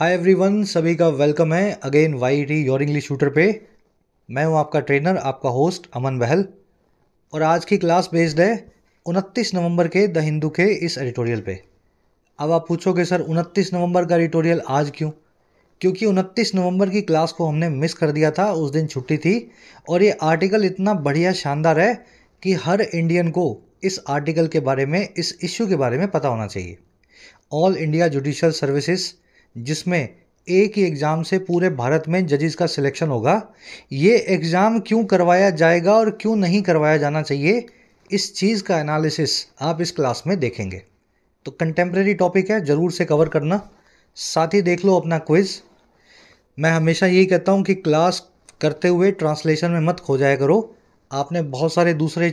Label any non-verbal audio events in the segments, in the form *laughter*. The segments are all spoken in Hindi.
हाय एवरीवन सभी का वेलकम है। Again Y T your English shooter पे। मैं हूँ आपका ट्रेनर आपका होस्ट अमन बहल। और आज की क्लास बेस्ड है 29 नवंबर के द हिंदू के इस एडिटोरियल पे। अब आप पूछोगे, सर 29 नवंबर का एडिटोरियल आज क्यों? क्योंकि 29 नवंबर की क्लास को हमने मिस कर दिया था, उस दिन छुट्टी थी। और ये आर्टिकल इतना बढ़िया शानदार है कि हर इंडियन को इस आर्टिकल के बारे में, इस इश्यू के बारे में पता होना चाहिए। ऑल इंडिया जुडिशल सर्विसेज़ जिसमें एक ही एग्ज़ाम से पूरे भारत में जजेस का सिलेक्शन होगा। ये एग्ज़ाम क्यों करवाया जाएगा और क्यों नहीं करवाया जाना चाहिए? इस चीज़ का एनालिसिस आप इस क्लास में देखेंगे। तो कंटेम्प्रेरी टॉपिक है, ज़रूर से कवर करना। साथ ही देख लो अपना क्विज़ मैं हमेशा यही कहता हूँ कि क्लास करते हुए ट्रांसलेशन में मत खो जाया करो। आपने बहुत सारे दूसरे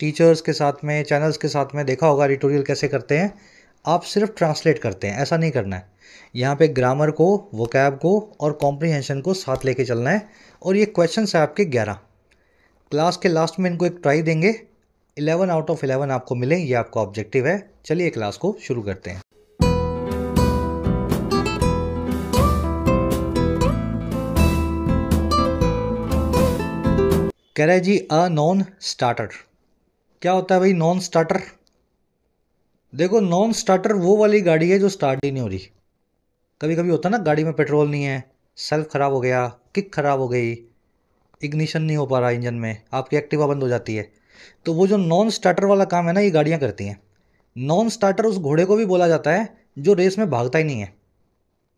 टीचर्स के साथ में चैनल्स के साथ में देखा होगा एडिटोरियल कैसे करते हैं। आप सिर्फ़ ट्रांसलेट करते हैं, ऐसा नहीं करना है। यहाँ पे ग्रामर को वोकैब को और कॉम्प्रीहेंशन को साथ लेके चलना है। और ये क्वेश्चन है आपके ग्यारह। क्लास के लास्ट में इनको एक ट्राई देंगे। इलेवन आउट ऑफ़ इलेवन आपको मिले, ये आपका ऑब्जेक्टिव है। चलिए क्लास को शुरू करते हैं। कह रहे जी अ नॉन स्टार्टर क्या होता है भाई नॉन स्टार्टर देखो नॉन स्टार्टर वो वाली गाड़ी है जो स्टार्ट ही नहीं हो रही। कभी कभी होता ना, गाड़ी में पेट्रोल नहीं है, सेल्फ ख़राब हो गया, किक ख़राब हो गई, इग्निशन नहीं हो पा रहा इंजन में, आपकी एक्टिवा बंद हो जाती है। तो वो जो नॉन स्टार्टर वाला काम है ना, ये गाड़ियाँ करती हैं। नॉन स्टार्टर उस घोड़े को भी बोला जाता है, जो रेस में भागता ही नहीं है।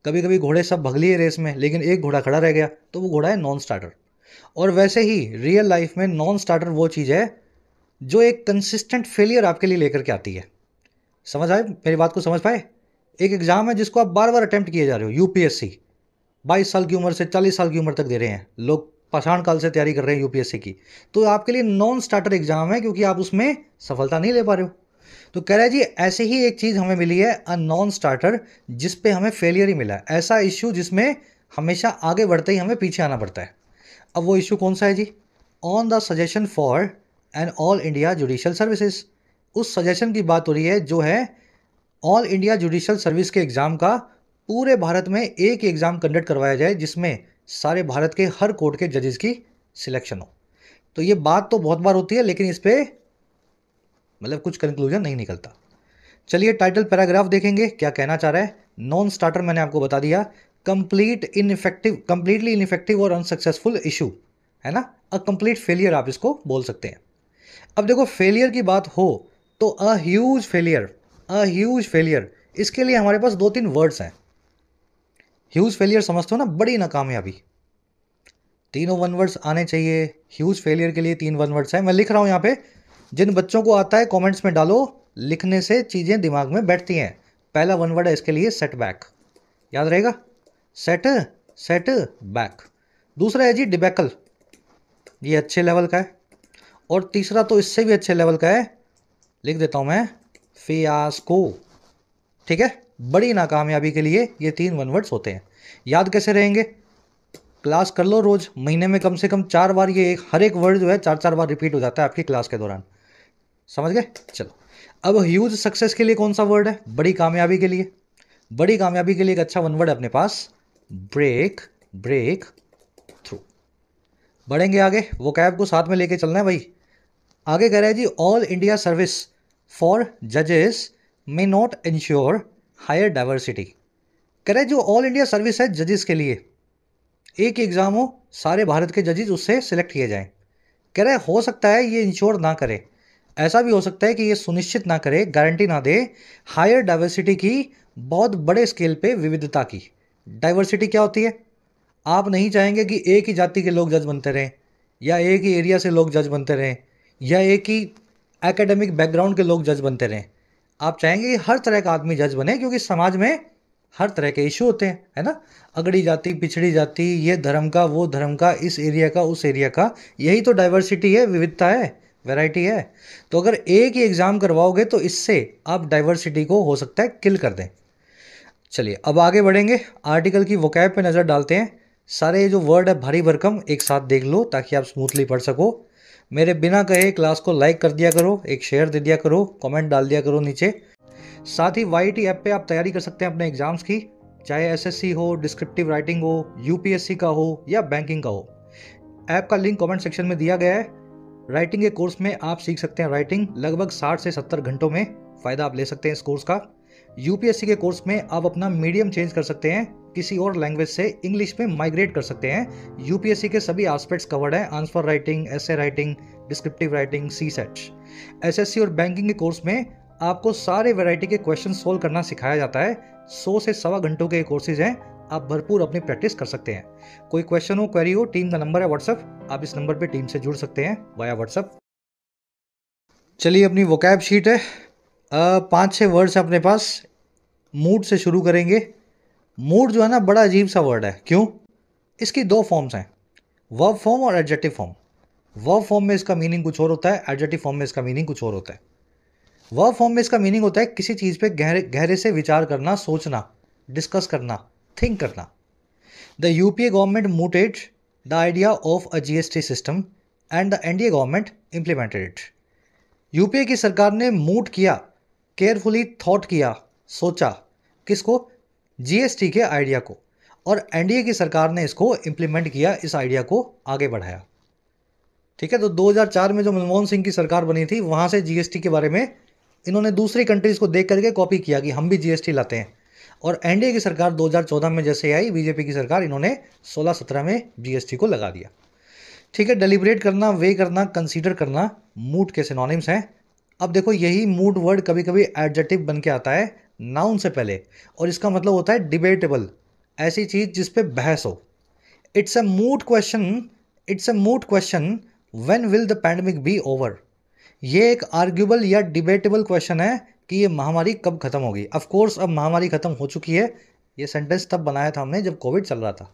कभी कभी घोड़े सब भग लिए रेस में, लेकिन एक घोड़ा खड़ा रह गया तो वो घोड़ा है नॉन स्टार्टर और वैसे ही रियल लाइफ में नॉन स्टार्टर वो चीज़ है, जो एक कंसिस्टेंट फेलियर आपके लिए लेकर के आती है। समझ आए? मेरी बात को समझ पाए? एक एग्ज़ाम है जिसको आप बार बार अटैम्प्ट किए जा रहे हो यूपीएससी बाईस साल की उम्र से चालीस साल की उम्र तक दे रहे हैं। लोग पाषाण काल से तैयारी कर रहे हैं यूपीएससी की। तो आपके लिए नॉन स्टार्टर एग्ज़ाम है क्योंकि आप उसमें सफलता नहीं ले पा रहे हो। तो कह रहे जी, ऐसे ही एक चीज़ हमें मिली है अ नॉन स्टार्टर जिस पे हमें फेलियर ही मिला। है ऐसा इश्यू जिसमें हमेशा आगे बढ़ते ही हमें पीछे आना पड़ता है। अब वो इश्यू कौन सा है जी? On the suggestion for an all India judicial services उस सजेशन की बात हो रही है जो है ऑल इंडिया जुडिशल सर्विस के एग्ज़ाम का पूरे भारत में एक एग्ज़ाम कंडक्ट करवाया जाए, जिसमें सारे भारत के हर कोर्ट के जजेस की सिलेक्शन हो। तो ये बात तो बहुत बार होती है, लेकिन इस पर मतलब कुछ कंक्लूजन नहीं निकलता। चलिए टाइटल पैराग्राफ देखेंगे, क्या कहना चाह रहा है। नॉन स्टार्टर मैंने आपको बता दिया। कंप्लीट इनफेक्टिव कंप्लीटली इनफेक्टिव और अनसक्सेसफुल इशू है ना? अ कंप्लीट फेलियर आप इसको बोल सकते हैं। अब देखो फेलियर की बात हो तो a huge failure a huge failure इसके लिए हमारे पास दो तीन वर्ड्स हैं। ह्यूज फेलियर समझते हो ना? बड़ी नाकामयाबी। तीनों वन वर्ड्स आने चाहिए। ह्यूज फेलियर के लिए तीन वन वर्ड्स हैं। मैं लिख रहा हूँ यहाँ पे। जिन बच्चों को आता है कमेंट्स में डालो। लिखने से चीज़ें दिमाग में बैठती हैं। पहला वन वर्ड है इसके लिए सेट बैक याद रहेगा? सेट सेट बैक दूसरा है जी डिबैकल ये अच्छे लेवल का है। और तीसरा तो इससे भी अच्छे लेवल का है। लिख देता हूँ मैं। फियास्को ठीक है? बड़ी नाकामयाबी के लिए ये तीन वन वर्ड्स होते हैं। याद कैसे रहेंगे? क्लास कर लो रोज़। महीने में कम से कम चार बार ये एक हर एक वर्ड जो है चार चार बार रिपीट हो जाता है आपकी क्लास के दौरान। समझ गए? चलो। अब ह्यूज सक्सेस के लिए कौन सा वर्ड है? बड़ी कामयाबी के लिए। बड़ी कामयाबी के लिए एक अच्छा वन वर्ड है अपने पास। ब्रेक ब्रेक थ्रू बढ़ेंगे आगे। वो कैब को साथ में लेके चलना है भाई। आगे कह रहे हैं जी ऑल इंडिया सर्विस फॉर जजेस may not ensure higher diversity कह रहे जो ऑल इंडिया सर्विस है जजेस के लिए। एक एग्ज़ाम हो, सारे भारत के जजेस उससे सिलेक्ट किए जाएँ। कह रहे हो सकता है ये इंश्योर ना करे। ऐसा भी हो सकता है कि ये सुनिश्चित ना करे गारंटी ना दे हायर डाइवर्सिटी की बहुत बड़े स्केल पे विविधता की। डाइवर्सिटी क्या होती है? आप नहीं चाहेंगे कि एक ही जाति के लोग जज बनते रहें, या एक ही एरिया से लोग जज बनते रहें, या एक ही एकेडमिक बैकग्राउंड के लोग जज बनते रहें। आप चाहेंगे कि हर तरह का आदमी जज बने, क्योंकि समाज में हर तरह के इशू होते हैं, है ना? अगड़ी जाति, पिछड़ी जाति, ये धर्म का, वो धर्म का, इस एरिया का, उस एरिया का, यही तो डाइवर्सिटी है, विविधता है वैरायटी है। तो अगर एक ही एग्ज़ाम करवाओगे तो इससे आप डाइवर्सिटी को हो सकता है किल कर दें। चलिए, अब आगे बढ़ेंगे। आर्टिकल की वोकैब पे नज़र डालते हैं। सारे जो वर्ड है, भारी भरकम, एक साथ देख लो, ताकि आप स्मूथली पढ़ सको। मेरे बिना कहे क्लास को लाइक कर दिया करो, एक शेयर दे दिया करो कमेंट डाल दिया करो नीचे। साथ ही वाई टी ऐप पे आप तैयारी कर सकते हैं अपने एग्ज़ाम्स की, चाहे एसएससी हो डिस्क्रिप्टिव राइटिंग हो यूपीएससी का हो या बैंकिंग का हो। ऐप का लिंक कमेंट सेक्शन में दिया गया है। राइटिंग के कोर्स में आप सीख सकते हैं राइटिंग लगभग 60 से 70 घंटों में फ़ायदा आप ले सकते हैं इस कोर्स का। यूपीएससी के कोर्स में आप अपना मीडियम चेंज कर सकते हैं, किसी और लैंग्वेज से इंग्लिश में माइग्रेट कर सकते हैं। यूपीएससी के सभी एस्पेक्ट्स कवर्ड हैं answer writing essay writing descriptive writing CSAT S और बैंकिंग के कोर्स में आपको सारे वैरायटी के क्वेश्चन सोल्व करना सिखाया जाता है। सौ से सवा घंटों के कोर्सेज हैं, आप भरपूर अपनी प्रैक्टिस कर सकते हैं। कोई क्वेश्चन हो क्वेरी हो टीम का नंबर है व्हाट्सअप आप इस नंबर पे टीम से जुड़ सकते हैं वाया व्हाट्सअप चलिए अपनी वोकैब शीट है। पाँच छः वर्ड्स हैं अपने पास। मूड से शुरू करेंगे। मूड जो है ना, बड़ा अजीब सा वर्ड है। क्यों? इसकी दो फॉर्म्स हैं। वर्ब फॉर्म और एडजेक्टिव फॉर्म वर्ब फॉर्म में इसका मीनिंग कुछ और होता है एडजेक्टिव फॉर्म में इसका मीनिंग कुछ और होता है। वर्ब फॉर्म में इसका मीनिंग होता है किसी चीज़ पे गहरे गहरे से विचार करना, सोचना डिस्कस करना थिंक करना। The UPA government mooted the idea of a GST system and the NDA government implemented it UPA की सरकार ने मूट किया केयरफुली थॉट किया, सोचा किसको? जीएसटी के आइडिया को। और एनडीए की सरकार ने इसको इम्प्लीमेंट किया, इस आइडिया को आगे बढ़ाया। ठीक है तो 2004 में जो मनमोहन सिंह की सरकार बनी थी, वहाँ से जीएसटी के बारे में इन्होंने दूसरी कंट्रीज़ को देख करके कॉपी किया कि हम भी जीएसटी लाते हैं। और एनडीए की सरकार 2014 में जैसे आई बीजेपी की सरकार इन्होंने 16-17 में जीएसटी को लगा दिया। ठीक है डेलिब्रेट करना वे करना कंसीडर करना मूड के सिनोनिम्स हैं। अब देखो, यही मूड वर्ड कभी कभी एडजेटिव बन के आता है नाउन से पहले, और इसका मतलब होता है डिबेटेबल ऐसी चीज़ जिस पे बहस हो। It's a moot question it's a moot question when will the pandemic be over ये एक आर्ग्यूबल या डिबेटेबल क्वेश्चन है कि ये महामारी कब खत्म होगी। ऑफ़ कोर्स अब महामारी खत्म हो चुकी है। ये सेंटेंस तब बनाया था हमने जब कोविड चल रहा था,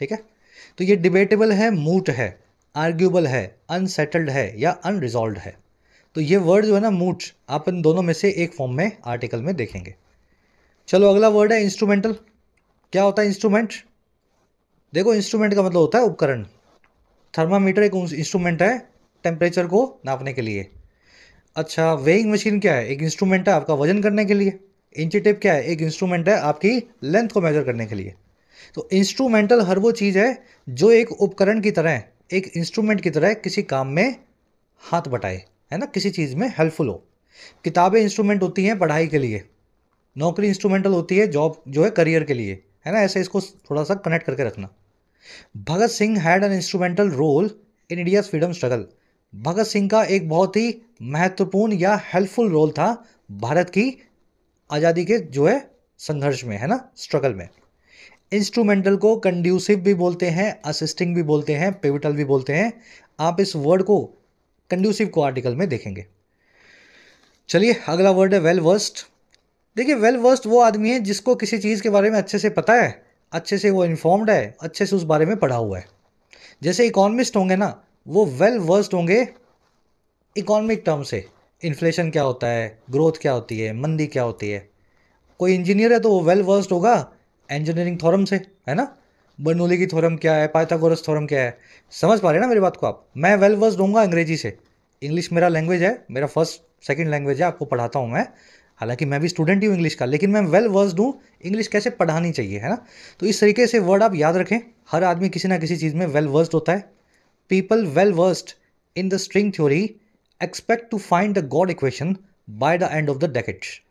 ठीक है? तो ये डिबेटेबल है मूट है आर्ग्यूबल है अनसेटल्ड है या अनरिजॉल्व है। तो ये वर्ड जो है ना मूट आप इन दोनों में से एक फॉर्म में आर्टिकल में देखेंगे। चलो, अगला वर्ड है इंस्ट्रूमेंटल क्या होता है इंस्ट्रूमेंट देखो इंस्ट्रूमेंट का मतलब होता है उपकरण। थर्मामीटर एक इंस्ट्रूमेंट है टेम्परेचर को नापने के लिए। अच्छा वेइंग मशीन क्या है? एक इंस्ट्रूमेंट है आपका वज़न करने के लिए। इंची टेप क्या है? एक इंस्ट्रूमेंट है आपकी लेंथ को मेजर करने के लिए। तो इंस्ट्रूमेंटल हर वो चीज़ है जो एक उपकरण की तरह, एक इंस्ट्रूमेंट की तरह किसी काम में हाथ बटाए। है ना, किसी चीज़ में हेल्पफुल हो। किताबें इंस्ट्रूमेंट होती हैं पढ़ाई के लिए। नौकरी इंस्ट्रूमेंटल होती है जॉब जो है करियर के लिए। है ना, ऐसे इसको थोड़ा सा कनेक्ट करके रखना। Bhagat Singh had an instrumental role in India's freedom struggle Bhagat Singh का एक बहुत ही महत्वपूर्ण या हेल्पफुल रोल था भारत की आज़ादी के जो है संघर्ष में, है ना स्ट्रगल में। इंस्ट्रूमेंटल को कंड्यूसिव भी बोलते हैं असिस्टिंग भी बोलते हैं पिविटल भी बोलते हैं। आप इस वर्ड को कंड्यूसिव को आर्टिकल में देखेंगे। चलिए, अगला वर्ड है वेल वर्स्ट। देखिए, वेल वर्स्ट वो आदमी है जिसको किसी चीज़ के बारे में अच्छे से पता है, अच्छे से वो इन्फॉर्म्ड है, अच्छे से उस बारे में पढ़ा हुआ है। जैसे इकोनमिस्ट होंगे ना, वो वेल वर्स्ड होंगे इकोनॉमिक टर्म से। इन्फ्लेशन क्या होता है ग्रोथ क्या होती है, मंदी क्या होती है। कोई इंजीनियर है तो वो वेल वर्स्ड होगा इंजीनियरिंग थॉरम से, है ना? बर्नूली की थोरम क्या है? पाइथागोरस थोरम क्या है? समझ पा रहे हैं ना मेरी बात को आप? मैं वेल वर्स्ड होऊँगा अंग्रेज़ी से। इंग्लिश मेरा लैंग्वेज है, मेरा फ़र्स्ट सेकंड लैंग्वेज है, आपको पढ़ाता हूँ मैं। हालाँकि मैं भी स्टूडेंट ही हूँ इंग्लिश का, लेकिन मैं वेल वर्स्ड हूँ इंग्लिश कैसे पढ़ानी चाहिए, है ना? तो इस तरीके से वर्ड आप याद रखें, हर आदमी किसी ना किसी चीज़ में वेल वर्स्ड होता है। People well versed in the string theory expect to find the God equation by the end of the decade.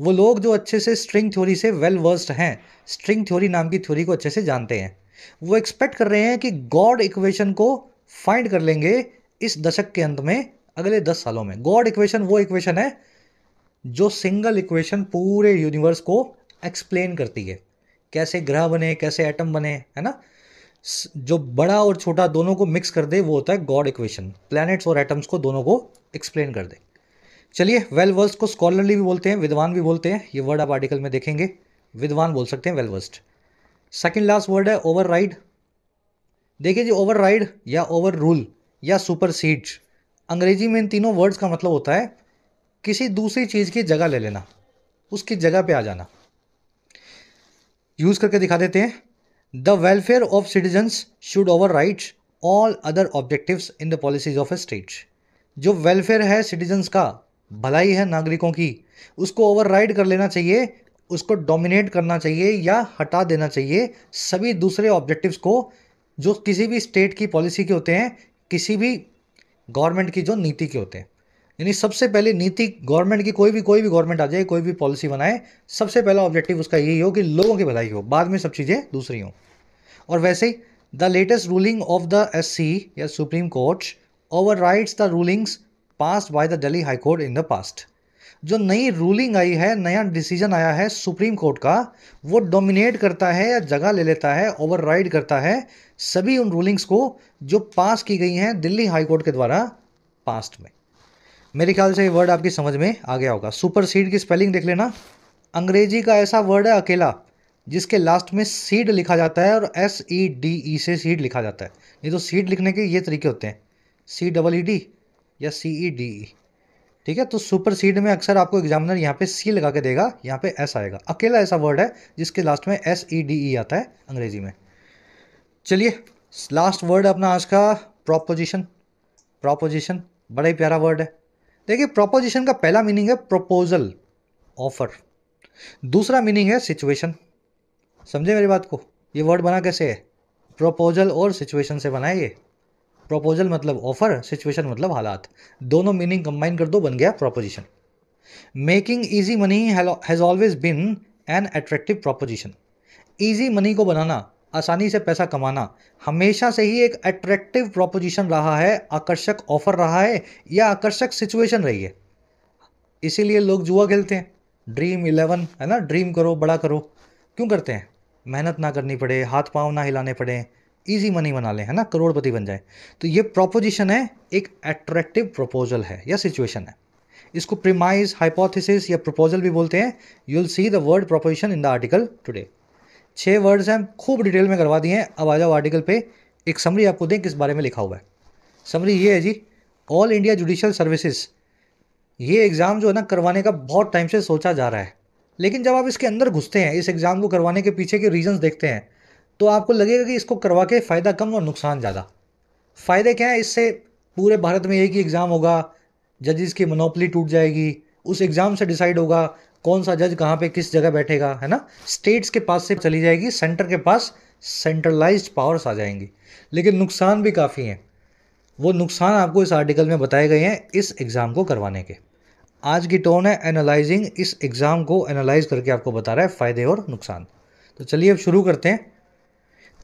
वो लोग जो अच्छे से स्ट्रिंग थ्योरी से वेल वर्स्ड हैं स्ट्रिंग थ्योरी नाम की थ्योरी को अच्छे से जानते हैं, वो एक्सपेक्ट कर रहे हैं कि गॉड इक्वेशन को फाइंड कर लेंगे इस दशक के अंत में, अगले दस सालों में। गॉड इक्वेशन वो इक्वेशन है जो सिंगल इक्वेशन पूरे यूनिवर्स को एक्सप्लेन करती है। कैसे ग्रह बने, कैसे एटम बने, है ना? जो बड़ा और छोटा दोनों को मिक्स कर दे, वो होता है गॉड इक्वेशन प्लैनेट्स और एटम्स को दोनों को एक्सप्लेन कर दे। चलिए वेल वर्स्ट को स्कॉलरली भी बोलते हैं, विद्वान भी बोलते हैं, ये वर्ड आप आर्टिकल में देखेंगे, विद्वान बोल सकते हैं well versed second last word है ओवर राइड देखिए जी ओवर राइड या ओवर रूल या सुपर सीड अंग्रेज़ी में इन तीनों वर्ड्स का मतलब होता है, किसी दूसरी चीज़ की जगह ले लेना, उसकी जगह पे आ जाना। यूज़ करके दिखा देते हैं the welfare of citizens should override all other objectives in the policies of a state जो वेलफेयर है सिटीजन्स का भलाई है नागरिकों की। उसको ओवर राइड कर लेना चाहिए, उसको डोमिनेट करना चाहिए या हटा देना चाहिए सभी दूसरे ऑब्जेक्टिव्स को, जो किसी भी स्टेट की पॉलिसी के होते हैं, किसी भी गवर्नमेंट की जो नीति के होते हैं। यानी सबसे पहले नीति गवर्नमेंट की कोई भी कोई भी गवर्नमेंट आ जाए, कोई भी पॉलिसी बनाए, सबसे पहला ऑब्जेक्टिव उसका यही हो कि लोगों की भलाई हो, बाद में सब चीज़ें दूसरी हों। और वैसे ही the latest ruling of the S C or supreme court over the rulings passed by the Delhi high court in the past जो नई रूलिंग आई है, नया डिसीज़न आया है सुप्रीम कोर्ट का, वो डोमिनेट करता है या जगह ले लेता है ओवर करता है सभी उन रूलिंग्स को जो पास की गई हैं दिल्ली हाई कोर्ट के द्वारा पास्ट में। मेरे ख्याल से ये वर्ड आपकी समझ में आ गया होगा। सुपर सीड की स्पेलिंग देख लेना। अंग्रेज़ी का ऐसा वर्ड है अकेला, जिसके लास्ट में सीड लिखा जाता है और एस ई डी ई से सीड लिखा जाता है। ये तो सीड लिखने के ये तरीके होते हैं। सी डबल ई डी या सी ई डी ई ठीक है? तो सुपर सीड में अक्सर आपको एग्जामिनर यहाँ पे सी लगा के देगा, यहाँ पे एस आएगा। अकेला ऐसा वर्ड है जिसके लास्ट में एस ई डी ई आता है अंग्रेज़ी में। चलिए लास्ट वर्ड है अपना आज का प्रोपोजिशन प्रोपोजिशन बड़ा ही प्यारा वर्ड है। देखिए प्रोपोजिशन का पहला मीनिंग है प्रपोजल ऑफ़र दूसरा मीनिंग है सिचुएशन समझे मेरी बात को? ये वर्ड बना कैसे है? प्रपोजल और सिचुएशन से बना है ये। प्रोपोजल मतलब ऑफ़र सिचुएशन मतलब हालात। दोनों मीनिंग कंबाइन कर दो, बन गया proposition making easy money has always been an attractive proposition easy money को बनाना, आसानी से पैसा कमाना, हमेशा से ही एक अट्रैक्टिव प्रोपोजिशन रहा है, आकर्षक ऑफ़र रहा है, या आकर्षक सिचुएशन रही है। इसीलिए लोग जुआ खेलते हैं। ड्रीम इलेवन है ना? ड्रीम करो, बड़ा करो। क्यों करते हैं? मेहनत ना करनी पड़े, हाथ पाँव ना हिलाने पड़े। इजी मनी बना लें, है ना? करोड़पति बन जाए। तो ये प्रोपोजिशन है, एक अट्रैक्टिव प्रपोजल है, या सिचुएशन है। इसको प्रिमाइज हाइपोथेसिस या प्रपोजल भी बोलते हैं। You will see the word proposition in the article today छः वर्ड्स हैं, खूब डिटेल में करवा दिए हैं। अब आ जाओ आर्टिकल पे, एक समरी आपको दें, किस बारे में लिखा हुआ है। समरी ये है जी ऑल इंडिया जुडिशल सर्विसेज़ ये एग्ज़ाम जो है ना, करवाने का बहुत टाइम से सोचा जा रहा है। लेकिन जब आप इसके अंदर घुसते हैं, इस एग्ज़ाम को करवाने के पीछे के रीजंस देखते हैं तो आपको लगेगा कि इसको करवा के फ़ायदा कम और नुकसान ज़्यादा। फ़ायदे क्या है? इससे पूरे भारत में एक ही एग्ज़ाम होगा, जजेस की मनोपली टूट जाएगी, उस एग्ज़ाम से डिसाइड होगा कौन सा जज कहाँ पे किस जगह बैठेगा, है ना? स्टेट्स के पास से चली जाएगी, सेंटर के पास सेंट्रलाइज्ड पावर्स आ जाएँगी। लेकिन नुकसान भी काफ़ी हैं। वो नुकसान आपको इस आर्टिकल में बताए गए हैं इस एग्ज़ाम को करवाने के। आज की टोन है एनालाइजिंग इस एग्ज़ाम को एनालाइज करके आपको बता रहा है फ़ायदे और नुकसान। तो चलिए अब शुरू करते हैं।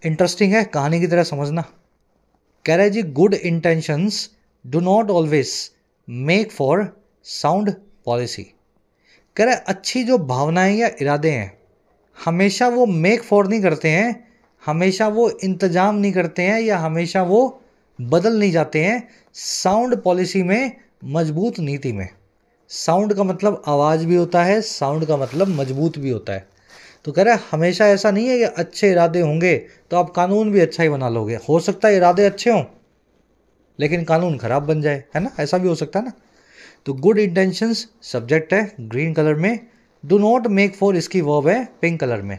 इंटरेस्टिंग है कहानी की तरह समझना। कह रहे जी good intentions do not always make for sound policy कह रहे अच्छी जो भावनाएँ या इरादे हैं, हमेशा वो मेक फॉर नहीं करते हैं, हमेशा वो इंतज़ाम नहीं करते हैं या हमेशा वो बदल नहीं जाते हैं साउंड पॉलिसी में मज़बूत नीति में. साउंड का मतलब आवाज़ भी होता है साउंड का मतलब मज़बूत भी होता है। तो कह रहे हमेशा ऐसा नहीं है कि अच्छे इरादे होंगे तो आप कानून भी अच्छा ही बना लोगे। हो सकता है इरादे अच्छे हों, लेकिन कानून ख़राब बन जाए, है ना? ऐसा भी हो सकता है ना? तो गुड इंटेंशंस सब्जेक्ट है ग्रीन कलर में। डू नॉट मेक फॉर इसकी वर्ब है पिंक कलर में।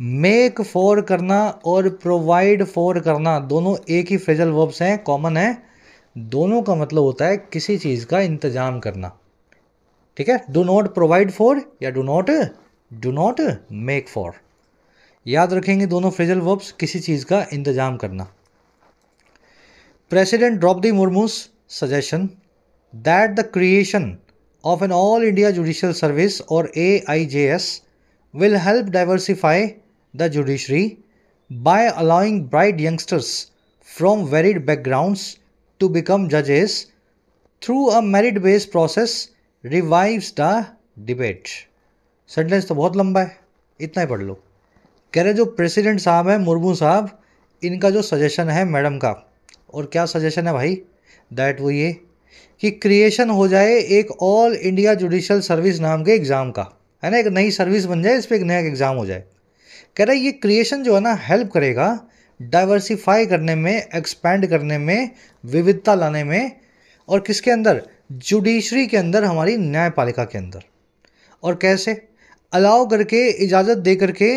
मेक फॉर करना और प्रोवाइड फॉर करना, दोनों एक ही फ्रेजल वर्ब्स हैं कॉमन है। दोनों का मतलब होता है किसी चीज़ का इंतज़ाम करना। ठीक है? डू नॉट प्रोवाइड फॉर या do not do not make for याद रखेंगे दोनों फ्रेजल वर्ब्स किसी चीज़ का इंतज़ाम करना। President Droupadi Murmu's suggestion that the creation of an all India judicial service और A I J S will help diversify the judiciary by allowing bright youngsters from varied backgrounds to become जजेस through a merit based process revives the debate sentence तो बहुत लंबा है, इतना ही पढ़ लो। कह रहे जो प्रेसिडेंट साहब हैं, मुर्मू साहब, इनका जो सजेशन है मैडम का, और क्या सजेशन है भाई? दैट वो ये कि क्रिएशन हो जाए एक ऑल इंडिया जुडिशल सर्विस नाम के एग्ज़ाम का, है ना? एक नई सर्विस बन जाए, इस पर एक नया एग्ज़ाम हो जाए। कह रहे ये क्रिएशन जो है ना हेल्प करेगा डाइवर्सिफाई करने में एक्सपैंड करने में, विविधता लाने में, और किसके अंदर? जुडिशरी के अंदर, हमारी न्यायपालिका के अंदर। और कैसे? अलाउ करके, इजाज़त दे करके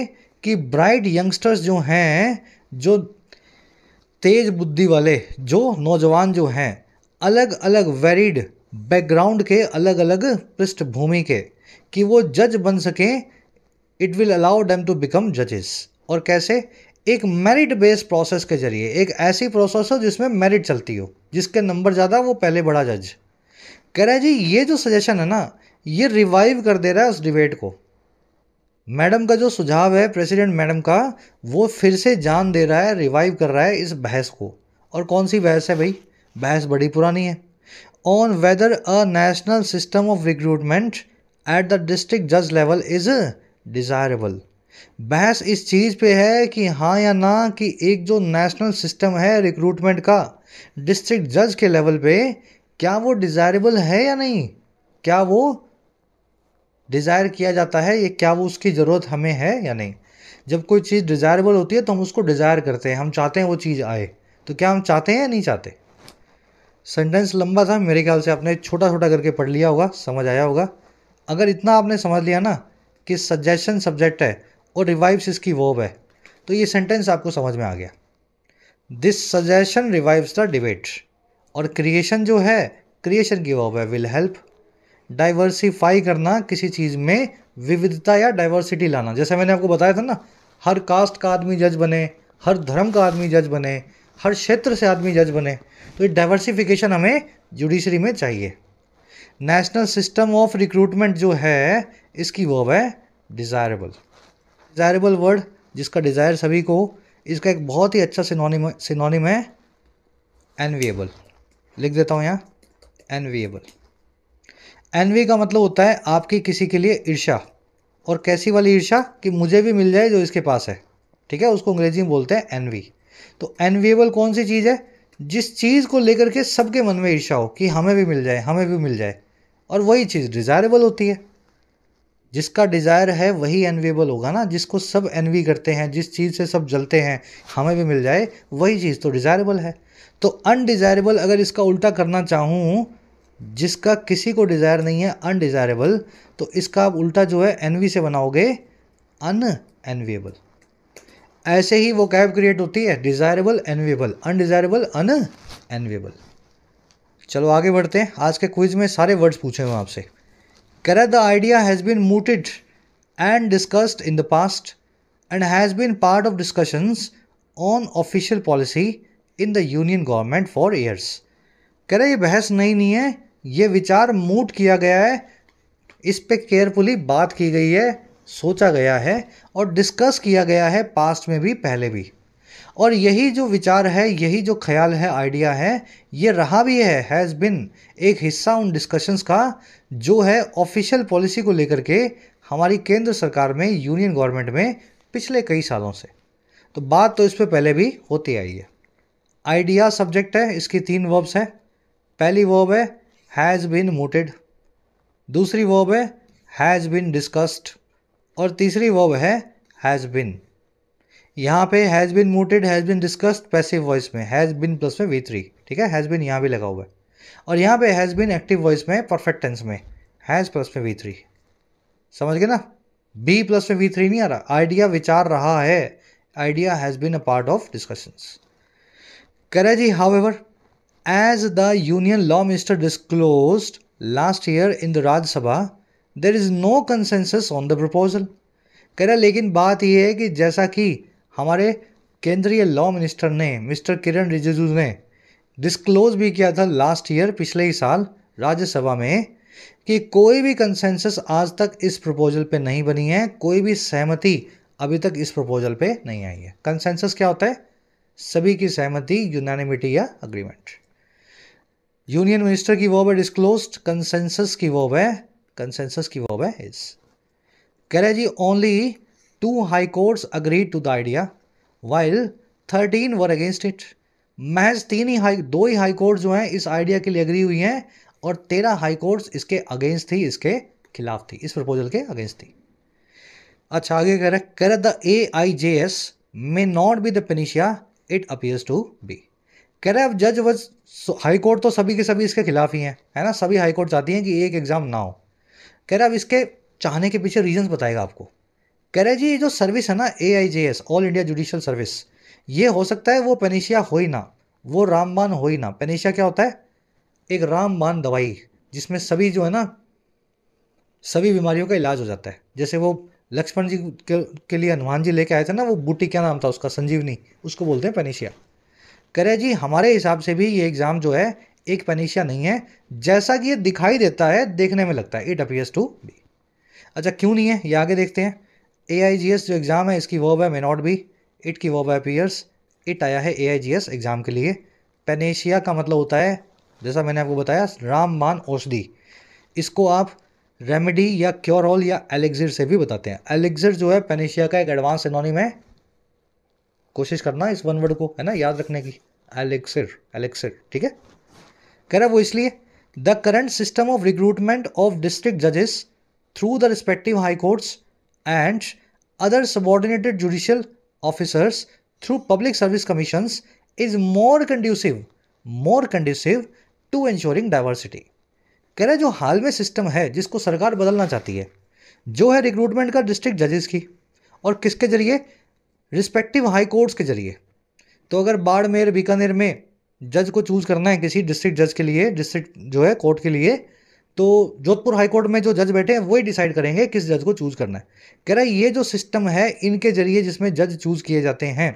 कि ब्राइट यंगस्टर्स जो हैं, जो तेज बुद्धि वाले, जो नौजवान जो हैं अलग अलग वेरिड बैकग्राउंड के अलग अलग पृष्ठभूमि के, कि वो जज बन सकें it will allow them to become जजेस और कैसे? एक मेरिट बेस्ड प्रोसेस के ज़रिए, एक ऐसी प्रोसेस हो जिसमें मेरिट चलती हो, जिसके नंबर ज़्यादा, वो पहले बड़ा जज कह रहा जी, ये जो सजेशन है ना, ये रिवाइव कर दे रहा है उस डिबेट को. मैडम का जो सुझाव है, प्रेसिडेंट मैडम का, वो फिर से जान दे रहा है रिवाइव कर रहा है इस बहस को। और कौन सी बहस है भाई? बहस बड़ी पुरानी है। On whether a national system of recruitment at the district जज लेवल इज़ डिज़ायरेबल बहस इस चीज़ पे है कि हाँ या ना कि एक जो नेशनल सिस्टम है रिक्रूटमेंट का डिस्ट्रिक्ट जज के लेवल पे, क्या वो डिज़ायरेबल है या नहीं? क्या वो डिज़ायर किया जाता है, ये क्या वो उसकी ज़रूरत हमें है या नहीं? जब कोई चीज़ डिज़ायरेबल होती है तो हम उसको डिज़ायर करते हैं, हम चाहते हैं वो चीज़ आए। तो क्या हम चाहते हैं या नहीं चाहते? सेंटेंस लंबा था, मेरे ख्याल से आपने छोटा छोटा करके पढ़ लिया होगा, समझ आया होगा। अगर इतना आपने समझ लिया ना कि सजेशन सब्जेक्ट है और रिवाइव्स इसकी वोब है तो ये सेंटेंस आपको समझ में आ गया। This suggestion revives the debate और क्रिएशन जो है क्रिएशन की वर्ब है विल हेल्प डाइवर्सिफाई करना किसी चीज़ में विविधता या डाइवर्सिटी लाना। जैसे मैंने आपको बताया था ना, हर कास्ट का आदमी जज बने, हर धर्म का आदमी जज बने, हर क्षेत्र से आदमी जज बने तो ये डाइवर्सिफिकेशन हमें जुडिशरी में चाहिए। नेशनल सिस्टम ऑफ़ रिक्रूटमेंट जो है, इसकी वर्ब है डिज़ायरेबल डिज़ायरेबल वर्ड जिसका डिज़ायर सभी को, इसका एक बहुत ही अच्छा सिनोनिम सिनोनिम है एनविएबल लिख देता हूँ यहाँ एनवीएबल एनवी का मतलब होता है आपकी किसी के लिए ईर्षा और कैसी वाली ईर्षा कि मुझे भी मिल जाए जो इसके पास है। ठीक है? उसको अंग्रेज़ी में बोलते हैं एनवी तो एनवीएबल कौन सी चीज़ है? जिस चीज़ को लेकर के सबके मन में ईर्षा हो कि हमें भी मिल जाए, हमें भी मिल जाए। और वही चीज़ डिज़ायरेबल होती है। जिसका डिज़ायर है वही एनवीएबल होगा ना। जिसको सब एनवी करते हैं, जिस चीज़ से सब जलते हैं, हमें भी मिल जाए, वही चीज़ तो डिज़ायरेबल है। तो अनडिज़ायरेबल अगर इसका उल्टा करना चाहूँ जिसका किसी को डिज़ायर नहीं है अनडिज़ायरेबल तो इसका आप उल्टा जो है एनवी से बनाओगे अन एनवीएबल ऐसे ही वो कैब क्रिएट होती है desirable enviable undesirable unenviable चलो आगे बढ़ते हैं। आज के क्विज में सारे वर्ड्स पूछे हुए आपसे। कह the idea has been mooted and discussed in the past and has been part of discussions on official policy in the union government for years कह रहे ये बहस नहीं नहीं है ये विचार मूट किया गया है। इस पर केयरफुली बात की गई है, सोचा गया है और डिस्कस किया गया है पास्ट में भी, पहले भी। और यही जो विचार है, यही जो ख्याल है, आइडिया है, ये रहा भी है हैज़ बिन एक हिस्सा उन डिस्कशंस का जो है ऑफिशियल पॉलिसी को लेकर के हमारी केंद्र सरकार में यूनियन गवर्नमेंट में पिछले कई सालों से। तो बात तो इस पर पहले भी होती आई है। आइडिया सब्जेक्ट है, इसकी तीन वर्ब्स हैं। पहली वर्ब है हैज़ बिन मोटेड दूसरी वर्ब है हैज़ बिन डिस्कस्ड और तीसरी वर्ब है हैज़ बिन यहाँ पे has been mooted has been discussed passive voice में हैज़ बिन प्लस में वी थ्री ठीक है? हैज़ बिन यहाँ भी लगा हुआ है। और यहाँ पे हैज़ बिन एक्टिव वॉइस में परफेक्ट टेंस में हैज़ प्लस में वी थ्री समझ गए ना? बी प्लस में वी थ्री नहीं आ रहा। आइडिया विचार रहा है। Idea has been a part of discussions करे जी however as the union law minister disclose last year in the Rajya Sabha there is no consensus on the proposal कह रहा, लेकिन बात यह है कि जैसा कि हमारे केंद्रीय लॉ मिनिस्टर ने मिस्टर किरण रिजिजू ने डिस्क्लोज भी किया था लास्ट ईयर पिछले ही साल राज्यसभा में, कि कोई भी कंसेंसस आज तक इस प्रपोजल पे नहीं बनी है, कोई भी सहमति अभी तक इस प्रपोजल पे नहीं आई है। कंसेंसस क्या होता है? सभी की सहमति यूनानिमिटी या अग्रीमेंट यूनियन मिनिस्टर की वर्ब है डिस्क्लोज कंसेंसस की वर्ब है कंसेंसस की वर्ब है इज़ कह रहे जी only two high courts agree to the idea while thirteen were against it महज तीन ही हाई दो ही हाई कोर्ट जो हैं, इस आइडिया के लिए अग्री हुई हैं, और तेरह हाई कोर्ट्स इसके अगेंस्ट थी, इसके खिलाफ थी, इस प्रपोजल के अगेंस्ट थी. अच्छा आगे कह रहे कह रहे the A I J S may not be the panacea it appears to be कह रहे हैं अब जज वज हाई कोर्ट तो सभी के सभी इसके खिलाफ ही हैं है ना? सभी हाई कोर्ट चाहती हैं कि एक एग्ज़ाम ना हो। कह रहे अब इसके चाहने के पीछे रीजंस बताएगा आपको। कह रहे जी ये जो सर्विस है ना A I J S all India judicial service ये हो सकता है वो पेनिशिया हो ही ना वो रामबान हो ही ना। पेनिशिया क्या होता है? एक रामबान दवाई जिसमें सभी जो है ना सभी बीमारियों का इलाज हो जाता है। जैसे वो लक्ष्मण जी के, के लिए हनुमान जी लेके आए थे ना वो बूटी क्या नाम था उसका संजीवनी उसको बोलते हैं पेनिशिया कह रहे जी, हमारे हिसाब से भी ये एग्ज़ाम जो है, एक पेनिशिया नहीं है। जैसा कि ये दिखाई देता है, देखने में लगता है इट अपीयर्स टू बी अच्छा क्यों नहीं है? ये आगे देखते हैं। ए आई जी एस जो एग्ज़ाम है, इसकी वर्ब है मे नॉट बी इट की वर्ब है अपीयर्स इट आया है A I ji S exam के लिए। पेनेशिया का मतलब होता है, जैसा मैंने आपको बताया रामबान औषधि। इसको आप रेमेडी या क्योरॉल या एलेक्सिर से भी बताते हैं। एलेक्सिर जो है पेनेशिया का एक एडवांस एनोनिम है। कोशिश करना इस वन वर्ड को, है ना, याद रखने की। एलेक्सिर एलेक्सिर ठीक है? कह रहा वो इसलिए the current system of recruitment of district जजेस through the respective high courts and other subordinated judicial officers through public service commissions is more conducive more conducive to ensuring diversity कह रहे जो हाल में सिस्टम है, जिसको सरकार बदलना चाहती है, जो है रिक्रूटमेंट का डिस्ट्रिक्ट जजेस की और किसके ज़रिए? रिस्पेक्टिव हाई कोर्ट्स के ज़रिए। तो अगर बाड़मेर, बीकानेर में जज को चूज़ करना है किसी डिस्ट्रिक्ट जज के लिए डिस्ट्रिक्ट जो है कोर्ट के लिए तो जोधपुर हाई कोर्ट में जो जज बैठे हैं, वही डिसाइड करेंगे किस जज को चूज़ करना है। कह रहा है, ये जो सिस्टम है, इनके ज़रिए जिसमें जज चूज़ किए जाते हैं,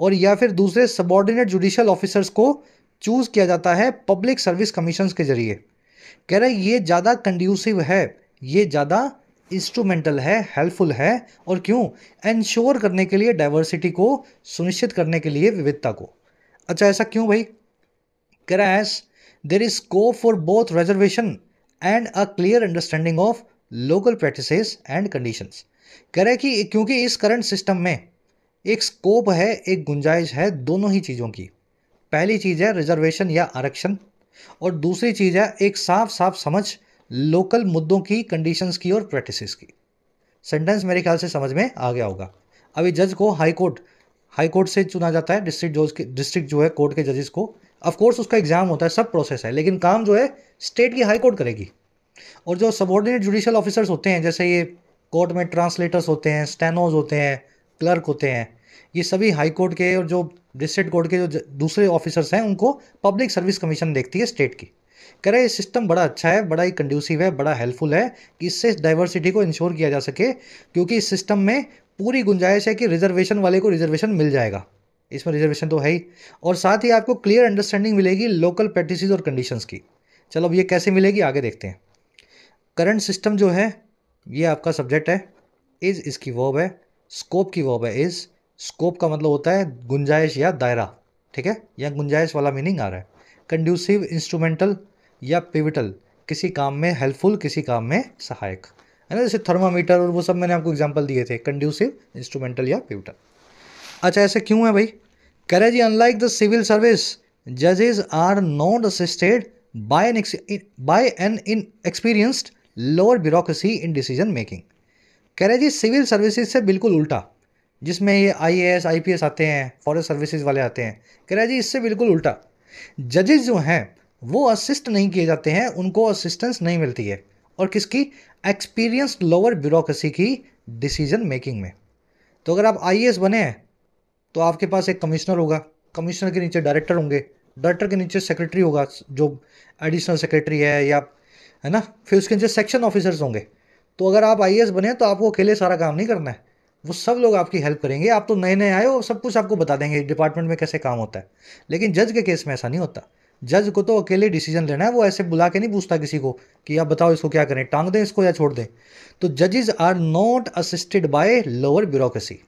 और या फिर दूसरे सबॉर्डिनेट जुडिशल ऑफिसर्स को चूज़ किया जाता है पब्लिक सर्विस कमीशन के ज़रिए। कह रहे ये ज़्यादा कंड्यूसिव है, ये ज़्यादा इंस्ट्रूमेंटल है हेल्पफुल है, और क्यों? एंश्योर करने के लिए डाइवर्सिटी को सुनिश्चित करने के लिए विविधता को। अच्छा ऐसा क्यों भाई? है there is scope for both reservation and a clear understanding of local practice and conditions कह रहे कि क्योंकि इस करंट सिस्टम में एक स्कोप है, एक गुंजाइश है दोनों ही चीज़ों की। पहली चीज़ है रिजर्वेशन या आरक्षण, और दूसरी चीज़ है एक साफ़ साफ़ समझ लोकल मुद्दों की कंडीशंस की और प्रैक्टिस की। सेंटेंस मेरे ख्याल से समझ में आ गया होगा। अभी जज को हाई कोर्ट हाई कोर्ट से चुना जाता है डिस्ट्रिक्ट जज के डिस्ट्रिक्ट जो है कोर्ट के जजेस को। ऑफ़ कोर्स उसका एग्ज़ाम होता है, सब प्रोसेस है, लेकिन काम जो है स्टेट की हाई कोर्ट करेगी। और जो सबॉर्डिनेट जुडिशियल ऑफिसर्स होते हैं, जैसे ये कोर्ट में ट्रांसलेटर्स होते हैं स्टेनोज होते हैं क्लर्क होते हैं, ये सभी हाई कोर्ट के और जो डिस्ट्रिक्ट कोर्ट के जो दूसरे ऑफिसर्स हैं, उनको पब्लिक सर्विस कमीशन देखती है स्टेट की। कह रहे ये सिस्टम बड़ा अच्छा है, बड़ा ही कंड्यूसिव है, बड़ा हेल्पफुल है कि इससे डाइवर्सिटी को इंश्योर किया जा सके, क्योंकि इस सिस्टम में पूरी गुंजाइश है कि रिजर्वेशन वाले को रिजर्वेशन मिल जाएगा। इसमें रिजर्वेशन तो है ही। और साथ ही आपको क्लियर अंडरस्टैंडिंग मिलेगी लोकल प्रैक्टिस और कंडीशंस की। चलो अब ये कैसे मिलेगी, आगे देखते हैं। करंट सिस्टम जो है, ये आपका सब्जेक्ट है इज़ इसकी वॉब है स्कोप की वॉब है इज़ स्कोप का मतलब होता है गुंजाइश या दायरा, ठीक है? या गुंजाइश वाला मीनिंग आ रहा है। कंड्यूसिव इंस्ट्रूमेंटल या पिविटल किसी काम में हेल्पफुल किसी काम में सहायक। है ना, जैसे थर्मामीटर और वो सब मैंने आपको एग्जांपल दिए थे कंड्यूसिव इंस्ट्रूमेंटल या पिविटल अच्छा ऐसे क्यों है भाई? करे जी unlike the civil service जजेज are not assisted by an by an inexperienced lower bureaucracy in decision making कह रहे जी सिविल सर्विसेज़ से बिल्कुल उल्टा, जिसमें ये I S I P S आते हैं फॉरेस्ट सर्विसेज़ वाले आते हैं। कह रहे जी, इससे बिल्कुल उल्टा। जजेस जो हैं वो असिस्ट नहीं किए जाते हैं, उनको असिस्टेंस नहीं मिलती है। और किसकी? एक्सपीरियंस लोअर ब्यूरोक्रेसी की डिसीज़न मेकिंग में। तो अगर आप आईएएस बने हैं तो आपके पास एक कमिश्नर होगा। कमिश्नर के नीचे डायरेक्टर होंगे। डायरेक्टर के नीचे सेक्रेटरी होगा, जो एडिशनल सेक्रेटरी है या, है ना? फिर उसके नीचे सेक्शन ऑफिसर्स होंगे। तो अगर आप आईएएस बने तो आपको अकेले सारा काम नहीं करना है। वो सब लोग आपकी हेल्प करेंगे। आप तो नए नए आए हो, सब कुछ आपको बता देंगे डिपार्टमेंट में कैसे काम होता है। लेकिन जज के केस में ऐसा नहीं होता। जज को तो अकेले डिसीज़न लेना है, वो ऐसे बुला के नहीं पूछता किसी को कि आप बताओ इसको क्या करें, टांग दें इसको या छोड़ दें। तो जजेज are not assisted by lower bureaucracy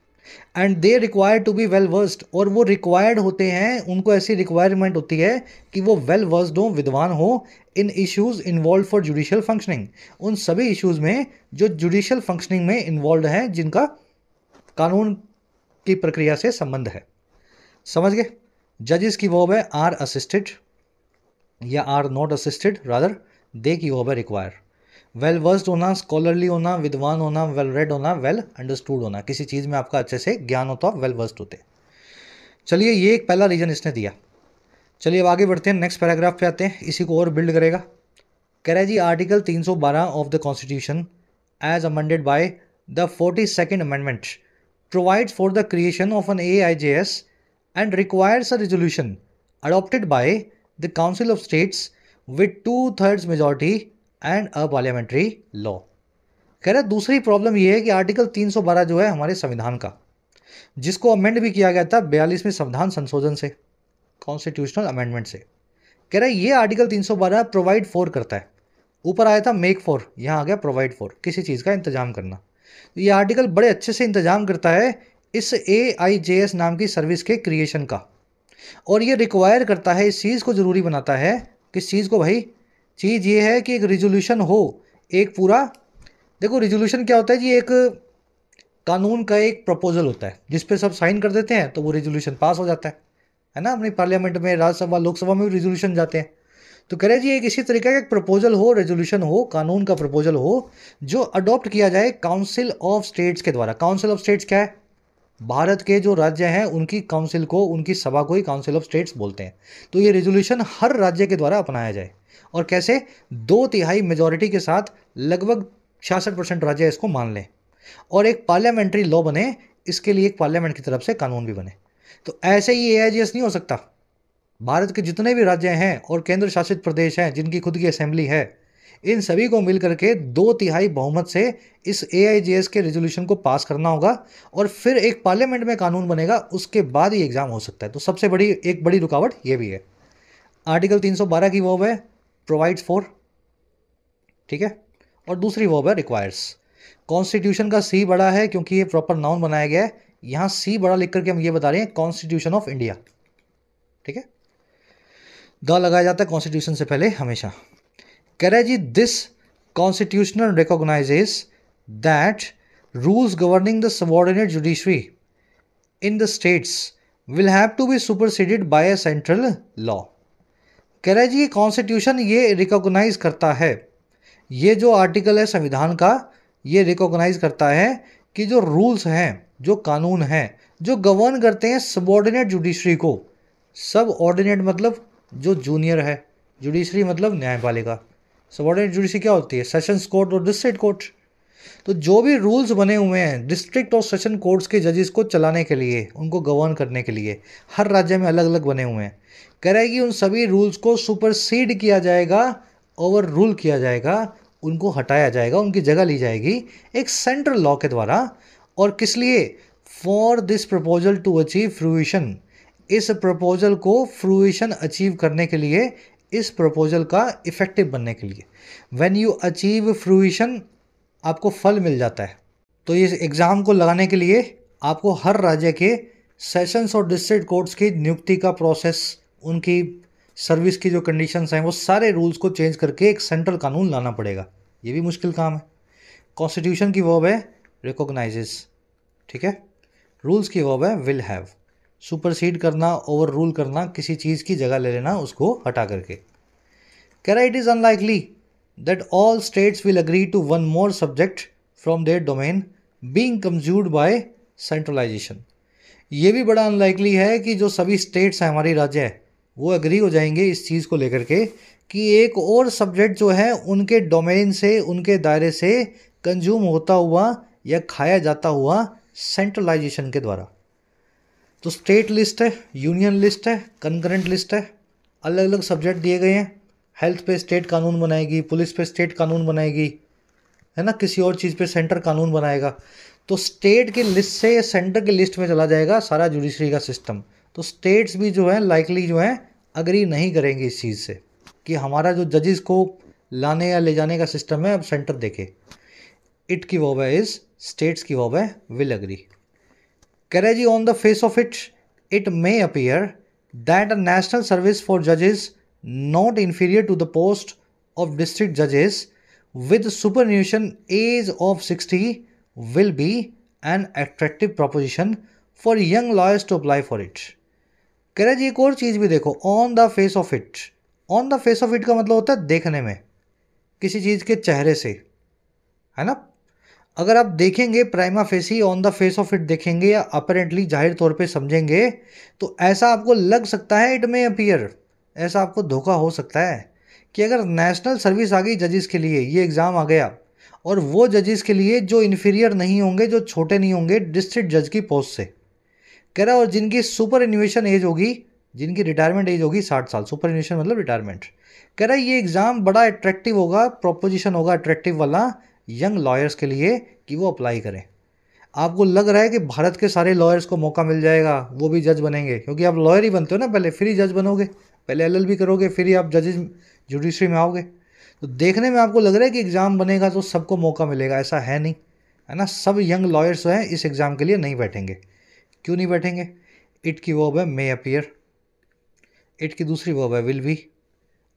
and they required to be well versed और वो रिक्वायर्ड होते हैं, उनको ऐसी रिक्वायरमेंट होती है कि वो वेल वर्स्ड हो, विद्वान हो, in issues involve for judicial functioning उन सभी इश्यूज़ में जो जुडिशियल फंक्शनिंग में इन्वॉल्व हैं, जिनका कानून की प्रक्रिया से संबंध है। समझ गए? जजेस की वर्ब है आर असिस्टेड या are not assisted rather they की ओवर रिक्वायर वेल वर्स्ड होना स्कॉलरली होना विद्वान होना वेल रेड होना वेल अंडरस्टूड होना किसी चीज़ में आपका अच्छे से ज्ञान होता वेल वर्स्ड होते। चलिए ये एक पहला रीजन इसने दिया। चलिए अब आगे बढ़ते हैं नेक्स्ट पैराग्राफ पे आते हैं, इसी को और बिल्ड करेगा। कह रहा जी article 312 of the constitution as amended by the forty second amendment provides for the creation of an AIJS and requires a resolution adopted by the Council of States with two thirds majority and a parliamentary law कह रहा दूसरी प्रॉब्लम यह है कि आर्टिकल 312 जो है हमारे संविधान का, जिसको अमेंड भी किया गया था बयालीसवें संविधान संशोधन से कॉन्स्टिट्यूशनल अमेंडमेंट से। कह रहा है, ये आर्टिकल 312 प्रोवाइड फॉर करता है। ऊपर आया था मेक फॉर यहाँ आ गया प्रोवाइड फॉर किसी चीज़ का इंतज़ाम करना। तो ये आर्टिकल बड़े अच्छे से इंतज़ाम करता है इस ए आई जे एस नाम की सर्विस के क्रिएशन का। और ये रिक्वायर करता है, इस चीज़ को ज़रूरी बनाता है किस चीज़ को भाई, चीज़ ये है कि एक रिजोल्यूशन हो, एक पूरा, देखो रिजोल्यूशन क्या होता है जी, एक कानून का एक प्रपोजल होता है, जिस पे सब साइन कर देते हैं तो वो रेजोल्यूशन पास हो जाता है है ना? अपनी पार्लियामेंट में, राज्यसभा, लोकसभा में भी रेजोल्यूशन जाते हैं। तो कह रहे जी, एक इसी तरीके का एक प्रपोजल हो रेजोल्यूशन हो, कानून का प्रपोजल हो, जो अडॉप्ट किया जाए काउंसिल ऑफ़ स्टेट्स के द्वारा। काउंसिल ऑफ़ स्टेट्स क्या है? भारत के जो राज्य हैं, उनकी काउंसिल को, उनकी सभा को ही काउंसिल ऑफ़ स्टेट्स बोलते हैं। तो ये रेजोल्यूशन हर राज्य के द्वारा अपनाया जाए। और कैसे? दो तिहाई मेजोरिटी के साथ लगभग छियासठ परसेंट राज्य इसको मान लें। और एक पार्लियामेंट्री लॉ बने, इसके लिए एक पार्लियामेंट की तरफ़ से कानून भी बने। तो ऐसे ही ए नहीं हो सकता। भारत के जितने भी राज्य हैं और केंद्र शासित प्रदेश हैं, जिनकी खुद की असेंबली है इन सभी को मिलकर के दो तिहाई बहुमत से इस ए के रेजोल्यूशन को पास करना होगा और फिर एक पार्लियामेंट में कानून बनेगा, उसके बाद ही एग्ज़ाम हो सकता है। तो सबसे बड़ी, एक बड़ी रुकावट ये भी है। आर्टिकल 312 की वर्ब है प्रोवाइड्स फॉर ठीक है? और दूसरी वर्ब है रिक्वायर्स कॉन्स्टिट्यूशन का सी बड़ा है क्योंकि ये प्रॉपर नाउन बनाया गया है। यहाँ सी बड़ा लिख करके हम ये बता रहे हैं कॉन्स्टिट्यूशन ऑफ़ इंडिया ठीक है? द लगाया जाता है कॉन्स्टिट्यूशन से पहले, हमेशा। कह रहे जी this constitutional recognises that rules governing the subordinate judiciary in the states will have to be superseded by a central law कह रहे जी कॉन्स्टिट्यूशन ये रिकॉग्नाइज करता है। ये जो आर्टिकल है, संविधान का, ये रिकॉग्नाइज करता है कि जो रूल्स हैं, जो कानून हैं, जो गवर्न करते हैं सबॉर्डिनेट जुडिशरी को सब ऑर्डिनेट मतलब जो जूनियर है जुडिशरी मतलब न्यायपालिका। सबॉर्डिनेट जुडिशरी क्या होती है? सेशंस कोर्ट और डिस्ट्रिक्ट कोर्ट तो जो भी रूल्स बने हुए हैं डिस्ट्रिक्ट और सेशन कोर्ट्स के जजेस को चलाने के लिए, उनको गवर्न करने के लिए, हर राज्य में अलग अलग बने हुए हैं। कह रहे कि उन सभी रूल्स को सुपरसीड किया जाएगा ओवर रूल किया जाएगा, उनको हटाया जाएगा, उनकी जगह ली जाएगी एक सेंट्रल लॉ के द्वारा। और किस लिए? For this proposal to achieve fruition इस प्रपोजल को फ्रूएशन अचीव करने के लिए इस प्रपोजल का इफ़ेक्टिव बनने के लिए। व्हेन यू अचीव फ्रूएशन आपको फल मिल जाता है। तो इस एग्ज़ाम को लगाने के लिए आपको हर राज्य के सेशंस और डिस्ट्रिक्ट कोर्ट्स की नियुक्ति का प्रोसेस उनकी सर्विस की जो कंडीशंस हैं, वो सारे रूल्स को चेंज करके एक सेंट्रल कानून लाना पड़ेगा। ये भी मुश्किल काम है। कॉन्स्टिट्यूशन की वर्ब है रिकोगनाइजेस ठीक है? रूल्स की वर्ब है विल हैव सुपरसीड करना ओवर रूल करना, किसी चीज़ की जगह ले लेना, उसको हटा करके। कह रहा it is unlikely that all states will agree to one more subject from their domain being consumed by centralisation ये भी बड़ा अनलाइकली है कि जो सभी स्टेट्स हैं, हमारी राज्य है, वो अग्री हो जाएँगे इस चीज़ को लेकर के कि एक और सब्जेक्ट जो है, उनके डोमेन से, उनके दायरे से कंज्यूम होता हुआ या खाया जाता हुआ सेंट्रलाइजेशन के द्वारा। तो स्टेट लिस्ट है यूनियन लिस्ट है कंकरेंट लिस्ट है अलग अलग सब्जेक्ट दिए गए हैं। हेल्थ पे स्टेट कानून बनाएगी पुलिस पे स्टेट कानून बनाएगी, है ना? किसी और चीज़ पे सेंटर कानून बनाएगा। तो स्टेट की लिस्ट से या सेंटर की लिस्ट में चला जाएगा सारा जुडिशरी का सिस्टम तो स्टेट्स भी जो है लाइकली जो है अग्री नहीं करेंगे इस चीज़ से कि हमारा जो जजेस को लाने या ले जाने का सिस्टम है, अब सेंटर देखे। इट की वॉब है इज़ स्टेट्स की वॉब है विल अग्री कह रहे जी on the face of it it may appear that a national service for जजेस not inferior to the post of district जजेस with superannuation as of sixty will be N attractive proposition for young lawyers to apply for it कह रहे जी एक और चीज़ भी देखो on the face of it on the face of it का मतलब होता है देखने में, किसी चीज़ के चेहरे से, है ना? अगर आप देखेंगे prima facie on the face of it देखेंगे या अपेरेंटली ज़ाहिर तौर पे समझेंगे तो ऐसा आपको लग सकता है इट मे अपियर ऐसा आपको धोखा हो सकता है कि अगर नेशनल सर्विस आ गई जजेस के लिए, ये एग्ज़ाम आ गया, और वो जजेस के लिए जो इन्फीरियर नहीं होंगे, जो छोटे नहीं होंगे डिस्ट्रिक्ट जज की पोस्ट से, कह रहा और जिनकी सुपर इन्वेशन एज होगी, जिनकी रिटायरमेंट एज होगी साठ साल सुपर इन्वेशन मतलब रिटायरमेंट कह रहा है, ये एग्ज़ाम बड़ा अट्रैक्टिव होगा प्रोपोजिशन होगा अट्रैक्टिव वाला यंग लॉयर्स के लिए कि वो अप्लाई करें। आपको लग रहा है कि भारत के सारे लॉयर्स को मौका मिल जाएगा, वो भी जज बनेंगे, क्योंकि आप लॉयर ही बनते हो ना, पहले फिर ही जज बनोगे, पहले एल करोगे, फिर ही आप जजेज जुडिशरी में आओगे। तो देखने में आपको लग रहा है कि एग्ज़ाम बनेगा तो सबको मौका मिलेगा, ऐसा है नहीं, है ना? सब यंग लॉयर्स जो हैं, इस एग्ज़ाम के लिए नहीं बैठेंगे। क्यों नहीं बैठेंगे? इट की वर्ब है मे अपियर इट की दूसरी वर्ब है will be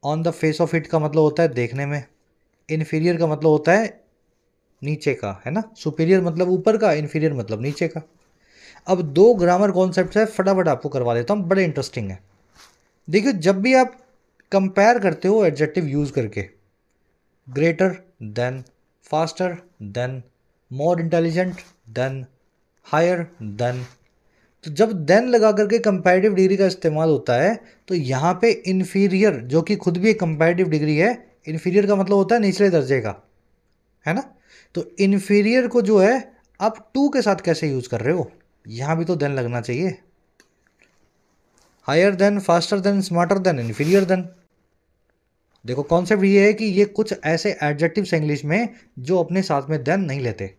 on the face of it का मतलब होता है देखने में। इन्फीरियर का मतलब होता है नीचे का, है ना? सुपीरियर मतलब ऊपर का इन्फीरियर मतलब नीचे का। अब दो ग्रामर कॉन्सेप्ट है, फटाफट आपको करवा देता हूँ, बड़े इंटरेस्टिंग है। देखिए, जब भी आप कंपेयर करते हो एडजेक्टिव यूज़ करके greater than faster than more intelligent than higher than तो जब देन लगा करके कंपेरेटिव डिग्री का इस्तेमाल होता है तो यहाँ पे इन्फीरियर जो कि खुद भी एक कंपेरेटिव डिग्री है इन्फीरियर का मतलब होता है निचले दर्जे का, है ना? तो इन्फीरियर को जो है, आप टू के साथ कैसे यूज़ कर रहे हो? यहाँ भी तो देन लगना चाहिए। Higher than faster than smarter than inferior than देखो कॉन्सेप्ट ये है कि ये कुछ ऐसे एडजेक्टिव्स इंग्लिश में जो अपने साथ में देन नहीं लेते।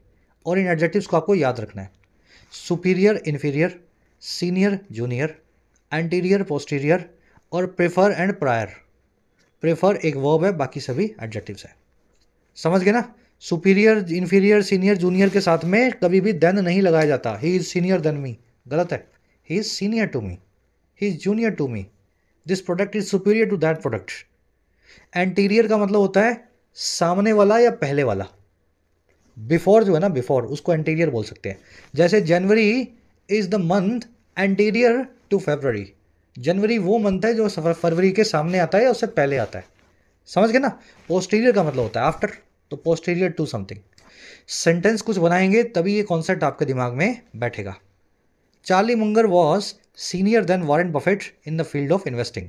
और इन एडजेक्टिव्स को आपको याद रखना है। Superior inferior senior junior anterior posterior और प्रेफर एंड प्रायर प्रेफर एक वर्ब है, बाकी सभी एडजेक्टिव्स हैं। समझ गए ना? सुपीरियर इन्फीरियर सीनियर जूनियर के साथ में कभी भी देन नहीं लगाया जाता। He is senior than me गलत है। He is senior to me he is junior to me this product is superior to that product anterior का मतलब होता है सामने वाला या पहले वाला। बिफोर जो है ना बिफोर उसको एंटीरियर बोल सकते हैं। जैसे January is the month anterior to February जनवरी वो मंथ है जो फरवरी के सामने आता है या उससे पहले आता है। समझ गए ना? पोस्टीरियर का मतलब होता है आफ्टर तो पोस्टीरियर टू समथिंग सेंटेंस कुछ बनाएँगे, तभी ये कॉन्सेप्ट आपके दिमाग में बैठेगा। Charlie Munger was senior than Warren Buffett in the field of investing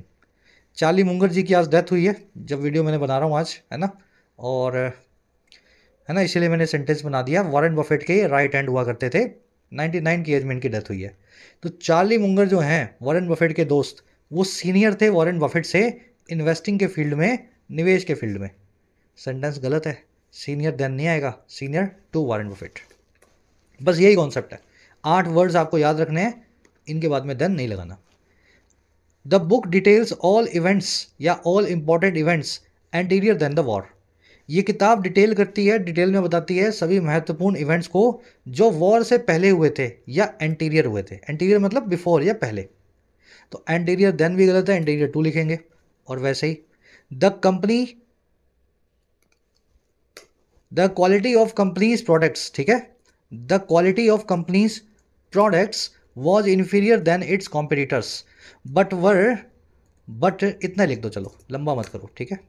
Charlie Munger ji की आज डेथ हुई है, जब वीडियो मैंने बना रहा हूँ आज, है ना? और, है ना, इसीलिए मैंने सेंटेंस बना दिया। वॉरेन बफेट के राइट हैंड हुआ करते थे 99 की एज में इनकी डेथ हुई है। तो चार्ली मुंगर जो हैं वॉरेन बफेट के दोस्त, वो सीनियर थे वॉरेन बफेट से इन्वेस्टिंग के फ़ील्ड में, निवेश के फ़ील्ड में। सेंटेंस गलत है। सीनियर देन नहीं आएगा. सीनियर टू वॉरेन बफेट बस यही कॉन्सेप्ट है. आठ वर्ड्स आपको याद रखने हैं. इनके बाद में देन नहीं लगाना. The book details all events या all important events anterior than the war ये किताब डिटेल करती है डिटेल में बताती है सभी महत्वपूर्ण इवेंट्स को जो वॉर से पहले हुए थे या एंटीरियर हुए थे. एंटीरियर मतलब बिफोर या पहले. तो एंटीरियर देन भी गलत है एंटीरियर टू लिखेंगे. और वैसे ही. The company the quality of company's products, ठीक है? The quality of company's products was inferior than its competitors but were but इतना लिख दो, चलो, लंबा मत करो, ठीक है?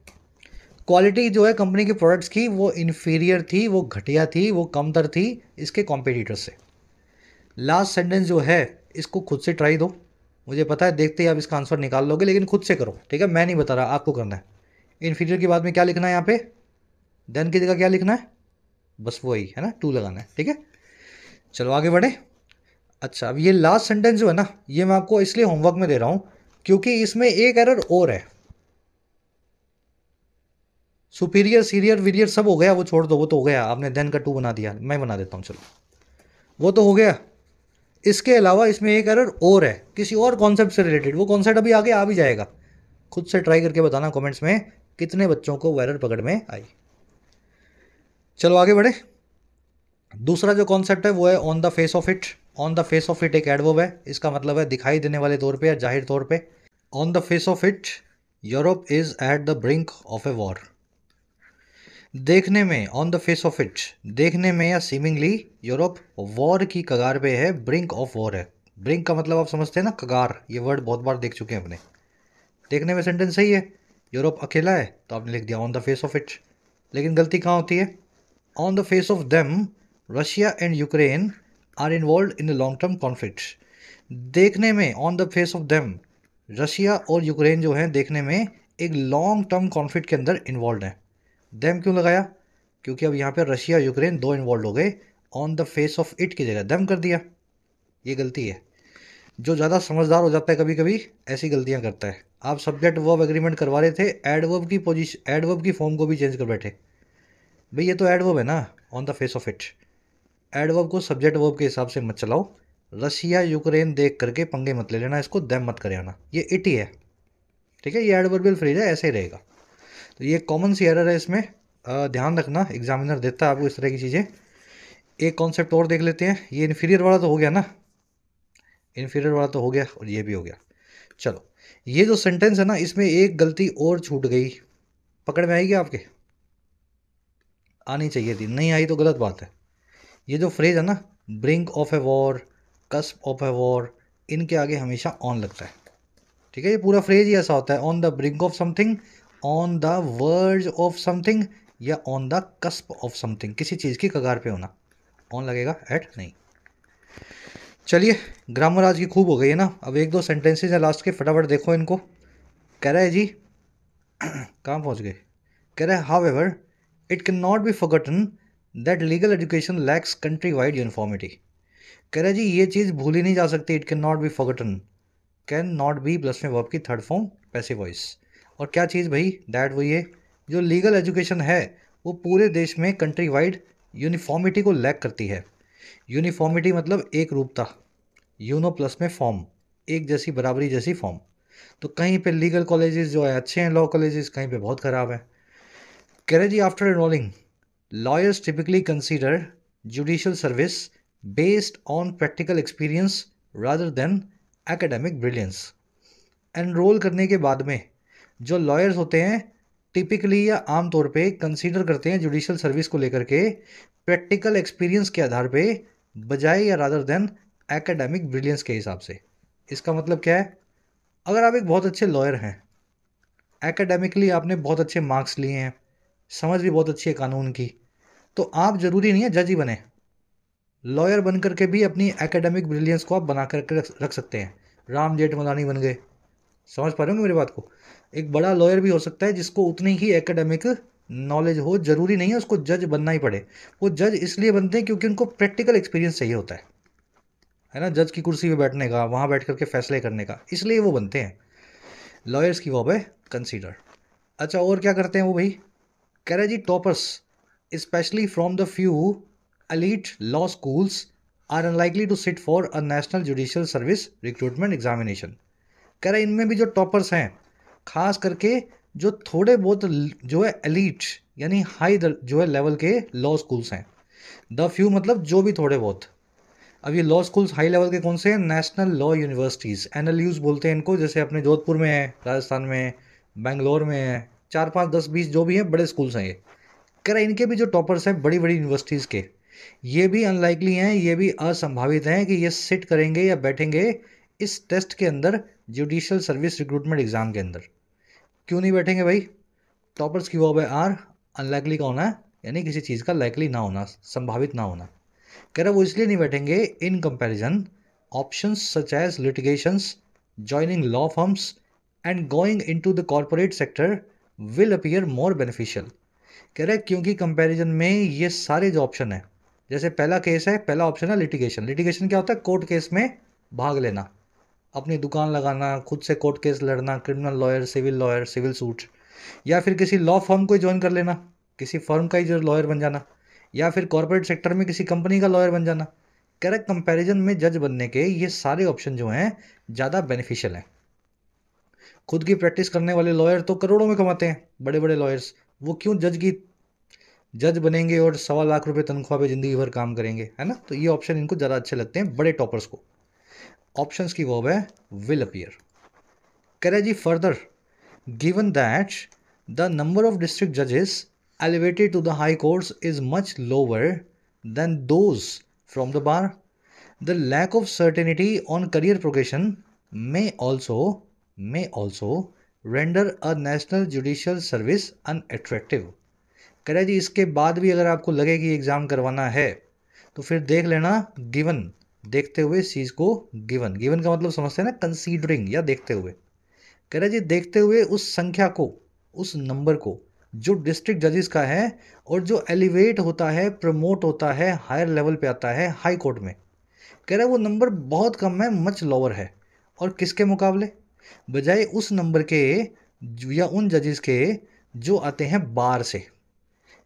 क्वालिटी जो है कंपनी के प्रोडक्ट्स की, वो इन्फीरियर थी, वो घटिया थी, वो कमतर थी इसके कॉम्पिटिटर से। लास्ट सेंटेंस जो है, इसको खुद से ट्राई दो। मुझे पता है, देखते ही आप इसका आंसर निकाल लोगे, लेकिन खुद से करो, ठीक है? मैं नहीं बता रहा, आपको करना है। इन्फीरियर के बाद में क्या लिखना है यहाँ पे? देन की जगह क्या लिखना है? बस वही, है ना? टू लगाना है, ठीक है? चलो आगे बढ़े। अच्छा अब ये लास्ट सेंटेंस जो है ना, ये मैं आपको इसलिए होमवर्क में दे रहा हूँ, क्योंकि इसमें एक एरर और है। सुपीरियर सीरियर वीरियर सब हो गया, वो छोड़ दो, वो तो हो गया। आपने देन का टू बना दिया, मैं बना देता हूँ, चलो। वो तो हो गया। इसके अलावा इसमें एक एरर और है, किसी और कॉन्सेप्ट से रिलेटेड वो कॉन्सेप्ट अभी आगे आ भी जाएगा। खुद से ट्राई करके बताना कमेंट्स में, कितने बच्चों को वो एरर पकड़ में आई। चलो आगे बढ़े। दूसरा जो कॉन्सेप्ट है, वो है on the face of it on the face of it एक एडवर्ब है। इसका मतलब है दिखाई देने वाले तौर पे या ज़ाहिर तौर पे। On the face of it Europe is at the brink of a war देखने में on the face of it देखने में या सीमिंगली यूरोप वॉर की कगार पे है ब्रिंक ऑफ़ वॉर है। ब्रिंक का मतलब आप समझते हैं ना, कगार। ये वर्ड बहुत बार देख चुके हैं अपने। देखने में सेंटेंस सही है। यूरोप अकेला है तो आपने लिख दिया on the face of it लेकिन गलती कहाँ होती है? On the face of them Russia and Ukraine are involve in the long term conflict देखने में on the face of them Russia और यूक्रेन जो है, देखने में एक लॉन्ग टर्म कॉन्फ्लिक्ट के अंदर इन्वॉल्व हैं। देम क्यों लगाया? क्योंकि अब यहाँ पे रशिया यूक्रेन दो इन्वॉल्व हो गए on the face of it की जगह। देम कर दिया। ये गलती है। जो ज़्यादा समझदार हो जाता है कभी कभी ऐसी गलतियाँ करता है। आप सब्जेक्ट वर्ब एग्रीमेंट करवा रहे थे एडवर्ब की पोजिशन एडवर्ब की फॉर्म को भी चेंज कर बैठे। भाई, ये तो एडवर्ब है ना on the face of it adverb को सब्जेक्ट वर्ब के हिसाब से मत चलाओ. रशिया यूक्रेन देख करके पंगे मत ले लेना, इसको दैम मत करे आना. ये इट ही है. ठीक है, ये एडवर्बियल फ्रेज है ऐसे ही रहेगा. तो ये कॉमन सी एरर है इसमें. ध्यान रखना एग्जामिनर देता है आपको इस तरह की चीज़ें. एक कॉन्सेप्ट और देख लेते हैं. ये इन्फीरियर वाला तो हो गया ना? इन्फीरियर वाला तो हो गया और ये भी हो गया. चलो, ये जो सेंटेंस है ना, इसमें एक गलती और छूट गई. पकड़ में आएगी आपके? आनी चाहिए थी। नहीं आई तो गलत बात है। ये जो फ्रेज है ना brink of a war cusp of a war इनके आगे हमेशा ऑन लगता है। ठीक है, ये पूरा फ्रेज ही ऐसा होता है। On the brink of something on the word of something या on the cusp of something किसी चीज़ की कगार पे होना। ऑन लगेगा एट नहीं। चलिए ग्रामर आज की खूब हो गई है ना। अब एक दो सेंटेंसेज है लास्ट के, फटाफट देखो इनको। कह रहा है जी, *clears throat* कहाँ पहुँच गए? कह रहा है however not be forgotten that legal education lacks country wide uniformity कह रहा जी, ये चीज़ भूली नहीं जा सकती it can not be forgotten can not be plus में वर्ब की थर्ड फॉर्म पैसे वॉइस और क्या चीज़ भाई दैट वही है जो लीगल एजुकेशन है, वो पूरे देश में कंट्री वाइड यूनिफॉर्मिटी को लैक करती है. यूनिफॉर्मिटी मतलब एक रूपता. यूनो प्लस में फॉर्म एक जैसी, बराबरी जैसी फॉर्म तो कहीं पे लीगल कॉलेजेस जो है, अच्छे हैं लॉ कॉलेजेस कहीं पे बहुत ख़राब है. जी after enrolling lawyers typically consider judicial service based on practical experience rather than academic brilliance enrol करने के बाद में, जो लॉयर्स होते हैं टिपिकली या आम तौर पे कंसीडर करते हैं जुडिशियल सर्विस को लेकर के प्रैक्टिकल एक्सपीरियंस के आधार पे, बजाय या रादर देन एकेडमिक ब्रिलियंस के हिसाब से। इसका मतलब क्या है? अगर आप एक बहुत अच्छे लॉयर हैं एकेडमिकली आपने बहुत अच्छे मार्क्स लिए हैं समझ भी बहुत अच्छी है कानून की। तो आप ज़रूरी नहीं है जज ही बने। लॉयर बन करके भी अपनी एकेडमिक ब्रिलियंस को आप बना करके रख सकते हैं। राम जेठ जेठमलानी बन गए। समझ पा रहे हो मेरी बात को? एक बड़ा लॉयर भी हो सकता है जिसको उतनी ही एकेडमिक नॉलेज हो, ज़रूरी नहीं है उसको जज बनना ही पड़े। वो जज इसलिए बनते हैं क्योंकि उनको प्रैक्टिकल एक्सपीरियंस चाहिए होता है। है ना? जज की कुर्सी पे बैठने का, वहाँ बैठ करके फैसले करने का, इसलिए वो बनते हैं। लॉयर्स की वॉब है कंसीडर अच्छा और क्या करते हैं वो भाई? जी toppers specially from the few elite law schools are unlikely to sit for a national judicial service recruitment examination कह रहे इनमें भी जो टॉपर्स हैं, खास करके जो थोड़े बहुत जो है एलिट यानी हाई जो है लेवल के लॉ स्कूल्स हैं। द फ्यू मतलब जो भी थोड़े बहुत। अब ये लॉ स्कूल्स हाई लेवल के कौन से हैं? नेशनल लॉ यूनिवर्सिटीज़ एन बोलते हैं इनको, जैसे अपने जोधपुर में है, राजस्थान में बेंगलोर में है चार पाँच दस बीस जो भी हैं, बड़े स्कूल्स हैं ये। कह रहे इनके भी जो टॉपर्स हैं बड़ी बड़ी यूनिवर्सिटीज़ के, ये भी अनलाइकली हैं, ये भी असंभावित हैं कि ये सिट करेंगे या बैठेंगे इस टेस्ट के अंदर जुडिशियल सर्विस रिक्रूटमेंट एग्ज़ाम के अंदर। क्यों नहीं बैठेंगे भाई? टॉपर्स की वो है आर अनलाइकली का होना यानी किसी चीज़ का लाइकली ना होना, संभावित ना होना। कह रहे वो इसलिए नहीं बैठेंगे in comparison options such as litigations joining law firms and going into the corporate sector will appear more beneficial कह रहे क्योंकि कंपैरिजन में ये सारे जो ऑप्शन है, जैसे पहला केस है, पहला ऑप्शन है लिटिगेशन लिटिगेशन क्या होता है? कोर्ट केस में भाग लेना. अपनी दुकान लगाना, खुद से कोर्ट केस लड़ना criminal lawyer civil lawyer civil suit या फिर किसी लॉ फर्म को ज्वाइन कर लेना, किसी फर्म का ही जो लॉयर बन जाना. या फिर कॉरपोरेट सेक्टर में किसी कंपनी का लॉयर बन जाना. करेक्ट कंपैरिजन में जज बनने के ये सारे ऑप्शन जो हैं, ज़्यादा बेनिफिशियल हैं. खुद की प्रैक्टिस करने वाले लॉयर तो करोड़ों में कमाते हैं बड़े बड़े लॉयर्स वो क्यों जज की जज बनेंगे और सवा लाख रुपए तनख्वाह पे ज़िंदगी भर काम करेंगे, है ना? तो ये ऑप्शन इनको ज़्यादा अच्छे लगते हैं, बड़े टॉपर्स को। ऑप्शंस की वर्ब है विल अपियर करे जी further given that the number of district जजेस elevated to the high courts is much lower than those from the bar. The lack of certainty on career progression may also may also render a national judicial service unattractive. कह रहे जी, इसके बाद भी अगर आपको लगे कि एग्ज़ाम करवाना है तो फिर देख लेना गिवन देखते हुए चीज़ को गिवन गिवन का मतलब समझते हैं ना कंसीडरिंग या देखते हुए. कह रहे जी, देखते हुए उस संख्या को, उस नंबर को, जो डिस्ट्रिक्ट जजेस का है और जो एलिवेट होता है प्रमोट होता है हायर लेवल पे आता है हाई कोर्ट में. कह रहे वो नंबर बहुत कम है मच लोअर है. और किसके मुकाबले? बजाय उस नंबर के या उन जजेस के जो आते हैं बार से।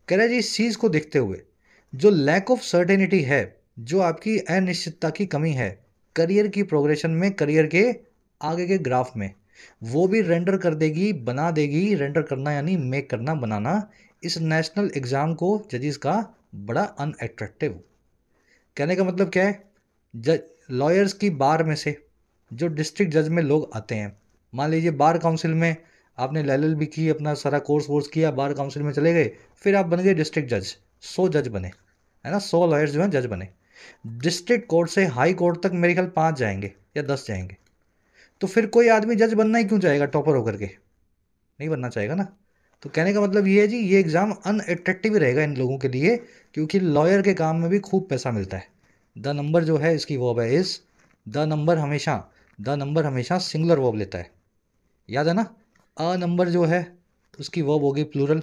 कह रहा जी, इस चीज़ को देखते हुए, जो लैक ऑफ़ सर्टेनिटी है, जो आपकी अनिश्चितता की कमी है करियर की प्रोग्रेशन में करियर के आगे के ग्राफ में, वो भी रेंडर कर देगी, बना देगी रेंडर करना यानी मेक करना, बनाना, इस नेशनल एग्ज़ाम को जजिस का बड़ा अनएट्रैक्टिव कहने का मतलब क्या है? लॉयर्स की बार में से जो डिस्ट्रिक्ट जज में लोग आते हैं। मान लीजिए बार काउंसिल में आपने एल भी की, अपना सारा कोर्स वोर्स किया, बार काउंसिल में चले गए, फिर आप बन गए डिस्ट्रिक्ट जज सौ जज बने, है ना? सौ लॉयर्स जो हैं जज बने। डिस्ट्रिक्ट कोर्ट से हाई कोर्ट तक मेरे ख्याल पाँच जाएँगे या दस जाएँगे। तो फिर कोई आदमी जज बनना ही क्यों चाहेगा टॉपर होकर के? नहीं बनना चाहेगा ना? तो कहने का मतलब ये है जी, ये एग्ज़ाम अनअट्रैक्टिव रहेगा इन लोगों के लिए, क्योंकि लॉयर के काम में भी खूब पैसा मिलता है। द नंबर जो है, इसकी वॉब है इस द नंबर हमेशा द नंबर हमेशा सिंगुलर वॉब लेता है। याद है ना? अ नंबर जो है उसकी वर्ब होगी प्लूरल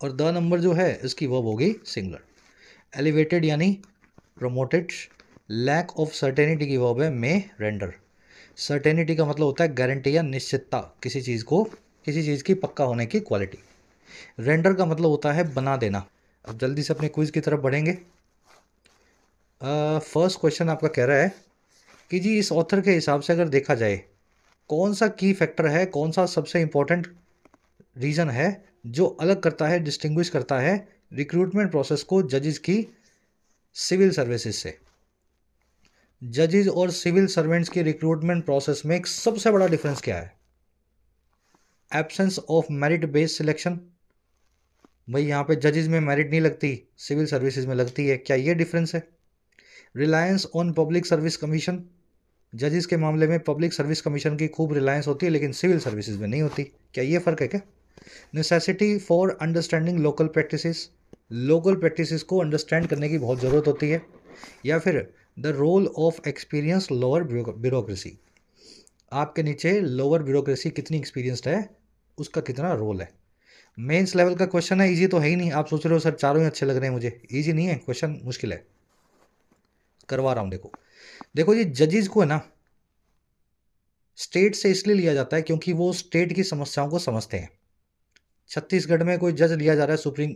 और द नंबर जो है उसकी वर्ब होगी सिंगुलर। एलिवेटेड यानी प्रमोटेड लैक ऑफ़ सर्टेनिटी की वर्ब है मे रेंडर सर्टेनिटी का मतलब होता है गारंटी या निश्चितता किसी चीज़ को किसी चीज़ की पक्का होने की क्वालिटी रेंडर का मतलब होता है बना देना। अब जल्दी से अपने क्विज़ की तरफ़ बढ़ेंगे। फ़र्स्ट uh, क्वेश्चन आपका कह रहा है कि जी, इस ऑथर के हिसाब से अगर देखा जाए, कौन सा की फैक्टर है, कौन सा सबसे इम्पोर्टेंट रीज़न है जो अलग करता है डिस्टिंग्विश करता है रिक्रूटमेंट प्रोसेस को जजेस की सिविल सर्विसेज़ से? जजेस और सिविल सर्वेंट्स के रिक्रूटमेंट प्रोसेस में एक सबसे बड़ा डिफरेंस क्या है? Absence of merit based selection भाई, यहाँ पे जजेस में मेरिट नहीं लगती सिविल सर्विसेज़ में लगती है, क्या ये डिफरेंस है? Reliance on public service commission जजेस के मामले में पब्लिक सर्विस कमीशन की खूब रिलायंस होती है, लेकिन सिविल सर्विसेज़ में नहीं होती। क्या ये फ़र्क है क्या? Necessity for understanding local practices local practices को अंडरस्टैंड करने की बहुत ज़रूरत होती है। या फिर the role of experience lower bureaucracy आपके नीचे लोअर ब्यूरोक्रेसी कितनी एक्सपीरियंसड है, उसका कितना रोल है। मेंस लेवल का क्वेश्चन है इजी तो है ही नहीं। आप सोच रहे हो, सर, चारों ही अच्छे लग रहे हैं मुझे। इजी नहीं है क्वेश्चन मुश्किल है। करवा रहा हूँ, देखो। देखो जी जजेस को है ना स्टेट से इसलिए लिया जाता है क्योंकि वो स्टेट की समस्याओं को समझते हैं। छत्तीसगढ़ में कोई जज लिया जा रहा है सुप्रीम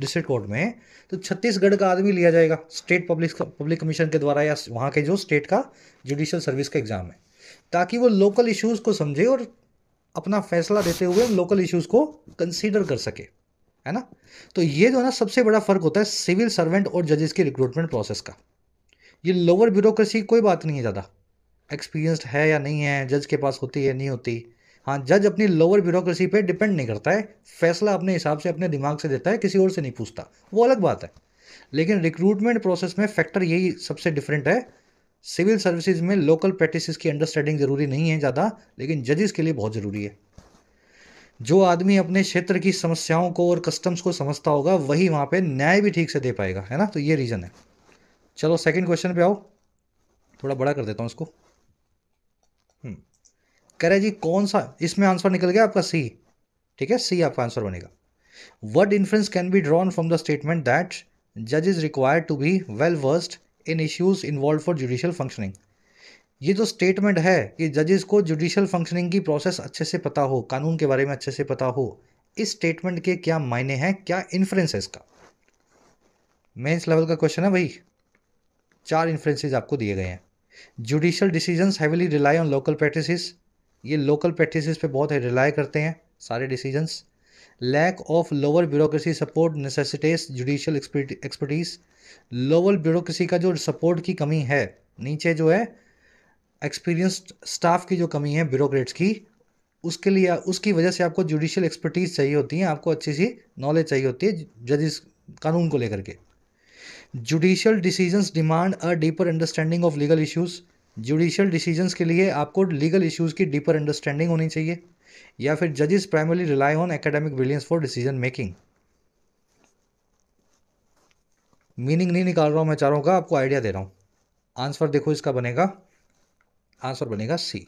डिस्ट्रिक्ट कोर्ट में तो छत्तीसगढ़ का आदमी लिया जाएगा स्टेट पब्लिक पब्लिक कमीशन के द्वारा या वहाँ के जो स्टेट का जुडिशियल सर्विस का एग्ज़ाम है, ताकि वो लोकल इश्यूज़ को समझे और अपना फैसला देते हुए लोकल इश्यूज़ को कंसीडर कर सके, है ना? तो ये जो है ना, सबसे बड़ा फ़र्क होता है सिविल सर्वेंट और जजेस के रिक्रूटमेंट प्रोसेस का। ये लोअर ब्यूरोक्रेसी कोई बात नहीं है ज़्यादा। एक्सपीरियंस्ड है या नहीं है जज के पास होती है नहीं होती। हाँ जज अपनी लोअर ब्यूरोक्रेसी पे डिपेंड नहीं करता है। फैसला अपने हिसाब से, अपने दिमाग से देता है, किसी और से नहीं पूछता। वो अलग बात है। लेकिन रिक्रूटमेंट प्रोसेस में फैक्टर यही सबसे डिफरेंट है। सिविल सर्विसेज़ में लोकल प्रैक्टिस की अंडरस्टैंडिंग ज़रूरी नहीं है ज़्यादा, लेकिन जजेस के लिए बहुत ज़रूरी है। जो आदमी अपने क्षेत्र की समस्याओं को और कस्टम्स को समझता होगा, वही वहाँ पे न्याय भी ठीक से दे पाएगा, है ना? तो ये रीज़न है। चलो सेकंड क्वेश्चन पे आओ। थोड़ा बड़ा कर देता हूँ इसको। हम्म। कह रहे जी, कौन सा, इसमें आंसर निकल गया आपका सी ठीक है सी आपका आंसर बनेगा। What influence can be drawn from the statement that जज is required to be well versed in issues involve for judicial functioning ये जो स्टेटमेंट है कि जजेस को जुडिशियल फंक्शनिंग की प्रोसेस अच्छे से पता हो, कानून के बारे में अच्छे से पता हो, इस स्टेटमेंट के क्या मायने हैं, क्या इन्फ्लुएंस है इसका? मेंस लेवल का क्वेश्चन है भाई। चार इन्फ्लुएंसेज आपको दिए गए हैं। Judicial decisions heavily rely on local practice ये लोकल प्रैक्टिस पे बहुत रिलाई करते हैं सारे decisions lack of lower bureaucracy support necessitates judicial expertise lower bureaucracy का जो सपोर्ट की कमी है, नीचे जो है एक्सपीरियंस्ड स्टाफ की जो कमी है ब्यूरोक्रेट्स की, उसके लिए, उसकी वजह से आपको जुडिशियल एक्सपर्टीज चाहिए होती है, आपको अच्छी सी नॉलेज चाहिए होती है जजिस कानून को लेकर के। Judicial decisions demand a deeper understanding of legal issues judicial decisions के लिए आपको लीगल इश्यूज़ की डीपर अंडरस्टैंडिंग होनी चाहिए, या फिर जजेस primarily rely on academic brilliance for decision making meaning नहीं निकाल रहा हूँ, मैं चारों का आपको आइडिया दे रहा हूँ। आंसर देखो, इसका बनेगा। आंसर बनेगा सी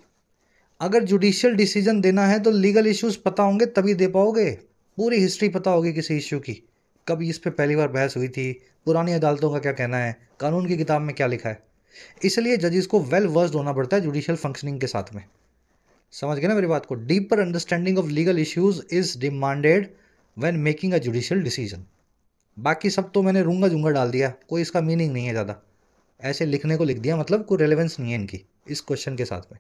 अगर जुडिशियल डिसीज़न देना है तो लीगल इश्यूज़ पता होंगे, तभी दे पाओगे। पूरी हिस्ट्री पता होगी किसी इश्यू की। कभी इस पर पहली बार बहस हुई थी? पुरानी अदालतों का क्या कहना है? कानून की किताब में क्या लिखा है? इसलिए जजेस को वेल वर्स्ड होना पड़ता है जुडिशियल फंक्शनिंग के साथ में। समझ गए ना मेरी बात को? Deeper understanding of legal issues is demanded when making a judicial decision बाकी सब तो मैंने रूँगा जूँगा डाल दिया। कोई इसका मीनिंग नहीं है ज़्यादा। ऐसे लिखने को लिख दिया मतलब कोई रेलेवेंस नहीं है इनकी, इस क्वेश्चन के साथ में।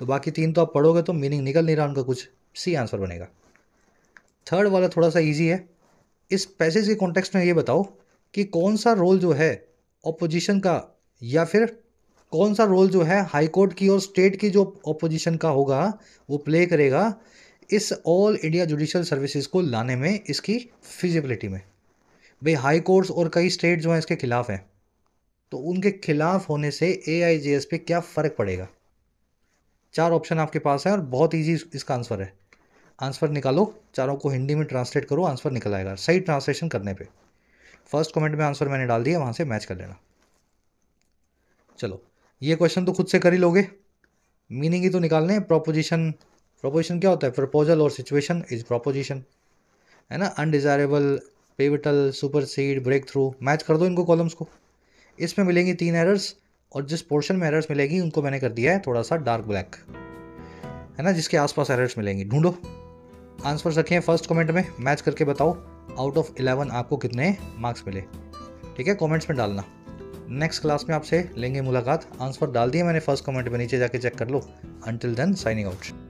तो बाकी तीन तो आप पढ़ोगे तो मीनिंग निकल नहीं रहा उनका कुछ। सी आंसर बनेगा। थर्ड वाला थोड़ा सा ईजी है। इस पैसेज के कॉन्टेक्स्ट में ये बताओ कि कौन सा रोल जो है ऑपोजिशन का या फिर कौन सा रोल जो है हाई कोर्ट की और स्टेट की जो ऑपोजिशन का होगा, वो प्ले करेगा इस ऑल इंडिया जुडिशल सर्विसेज़ को लाने में, इसकी फिजिबिलिटी में। भाई हाई कोर्ट्स और कई स्टेट जो हैं इसके खिलाफ हैं तो उनके खिलाफ होने से ए आई जी एस पे क्या फ़र्क पड़ेगा? चार ऑप्शन आपके पास है और बहुत ईजी इसका आंसर है। आंसर निकालो, चारों को हिंदी में ट्रांसलेट करो, आंसर निकल आएगा। सही ट्रांसलेशन करने पे। फ़र्स्ट कमेंट में आंसर मैंने डाल दिया, वहाँ से मैच कर लेना। चलो, ये क्वेश्चन तो खुद से कर ही लोगे। मीनिंग ही तो निकालने प्रोपोजिशन प्रोपोजिशन क्या होता है? प्रपोजल और सिचुएशन इज़ प्रोपोजिशन है ना? Undesirable pivotal supersede breakthrough match कर दो इनको कॉलम्स को। इसमें मिलेंगी तीन एरर्स और जिस पोर्शन में एरर्स मिलेगी, उनको मैंने कर दिया है थोड़ा सा डार्क ब्लैक है ना? जिसके आसपास एरर्स मिलेंगी। ढूंढो। आंसर रखें फ़र्स्ट कमेंट में मैच करके बताओ आउट ऑफ़ इलेवन आपको कितने मार्क्स मिले। ठीक है कमेंट्स में डालना। नेक्स्ट क्लास में आपसे लेंगे मुलाकात। आंसर डाल दिया मैंने फ़र्स्ट कमेंट में, नीचे जाके चेक कर लो। Until then signing out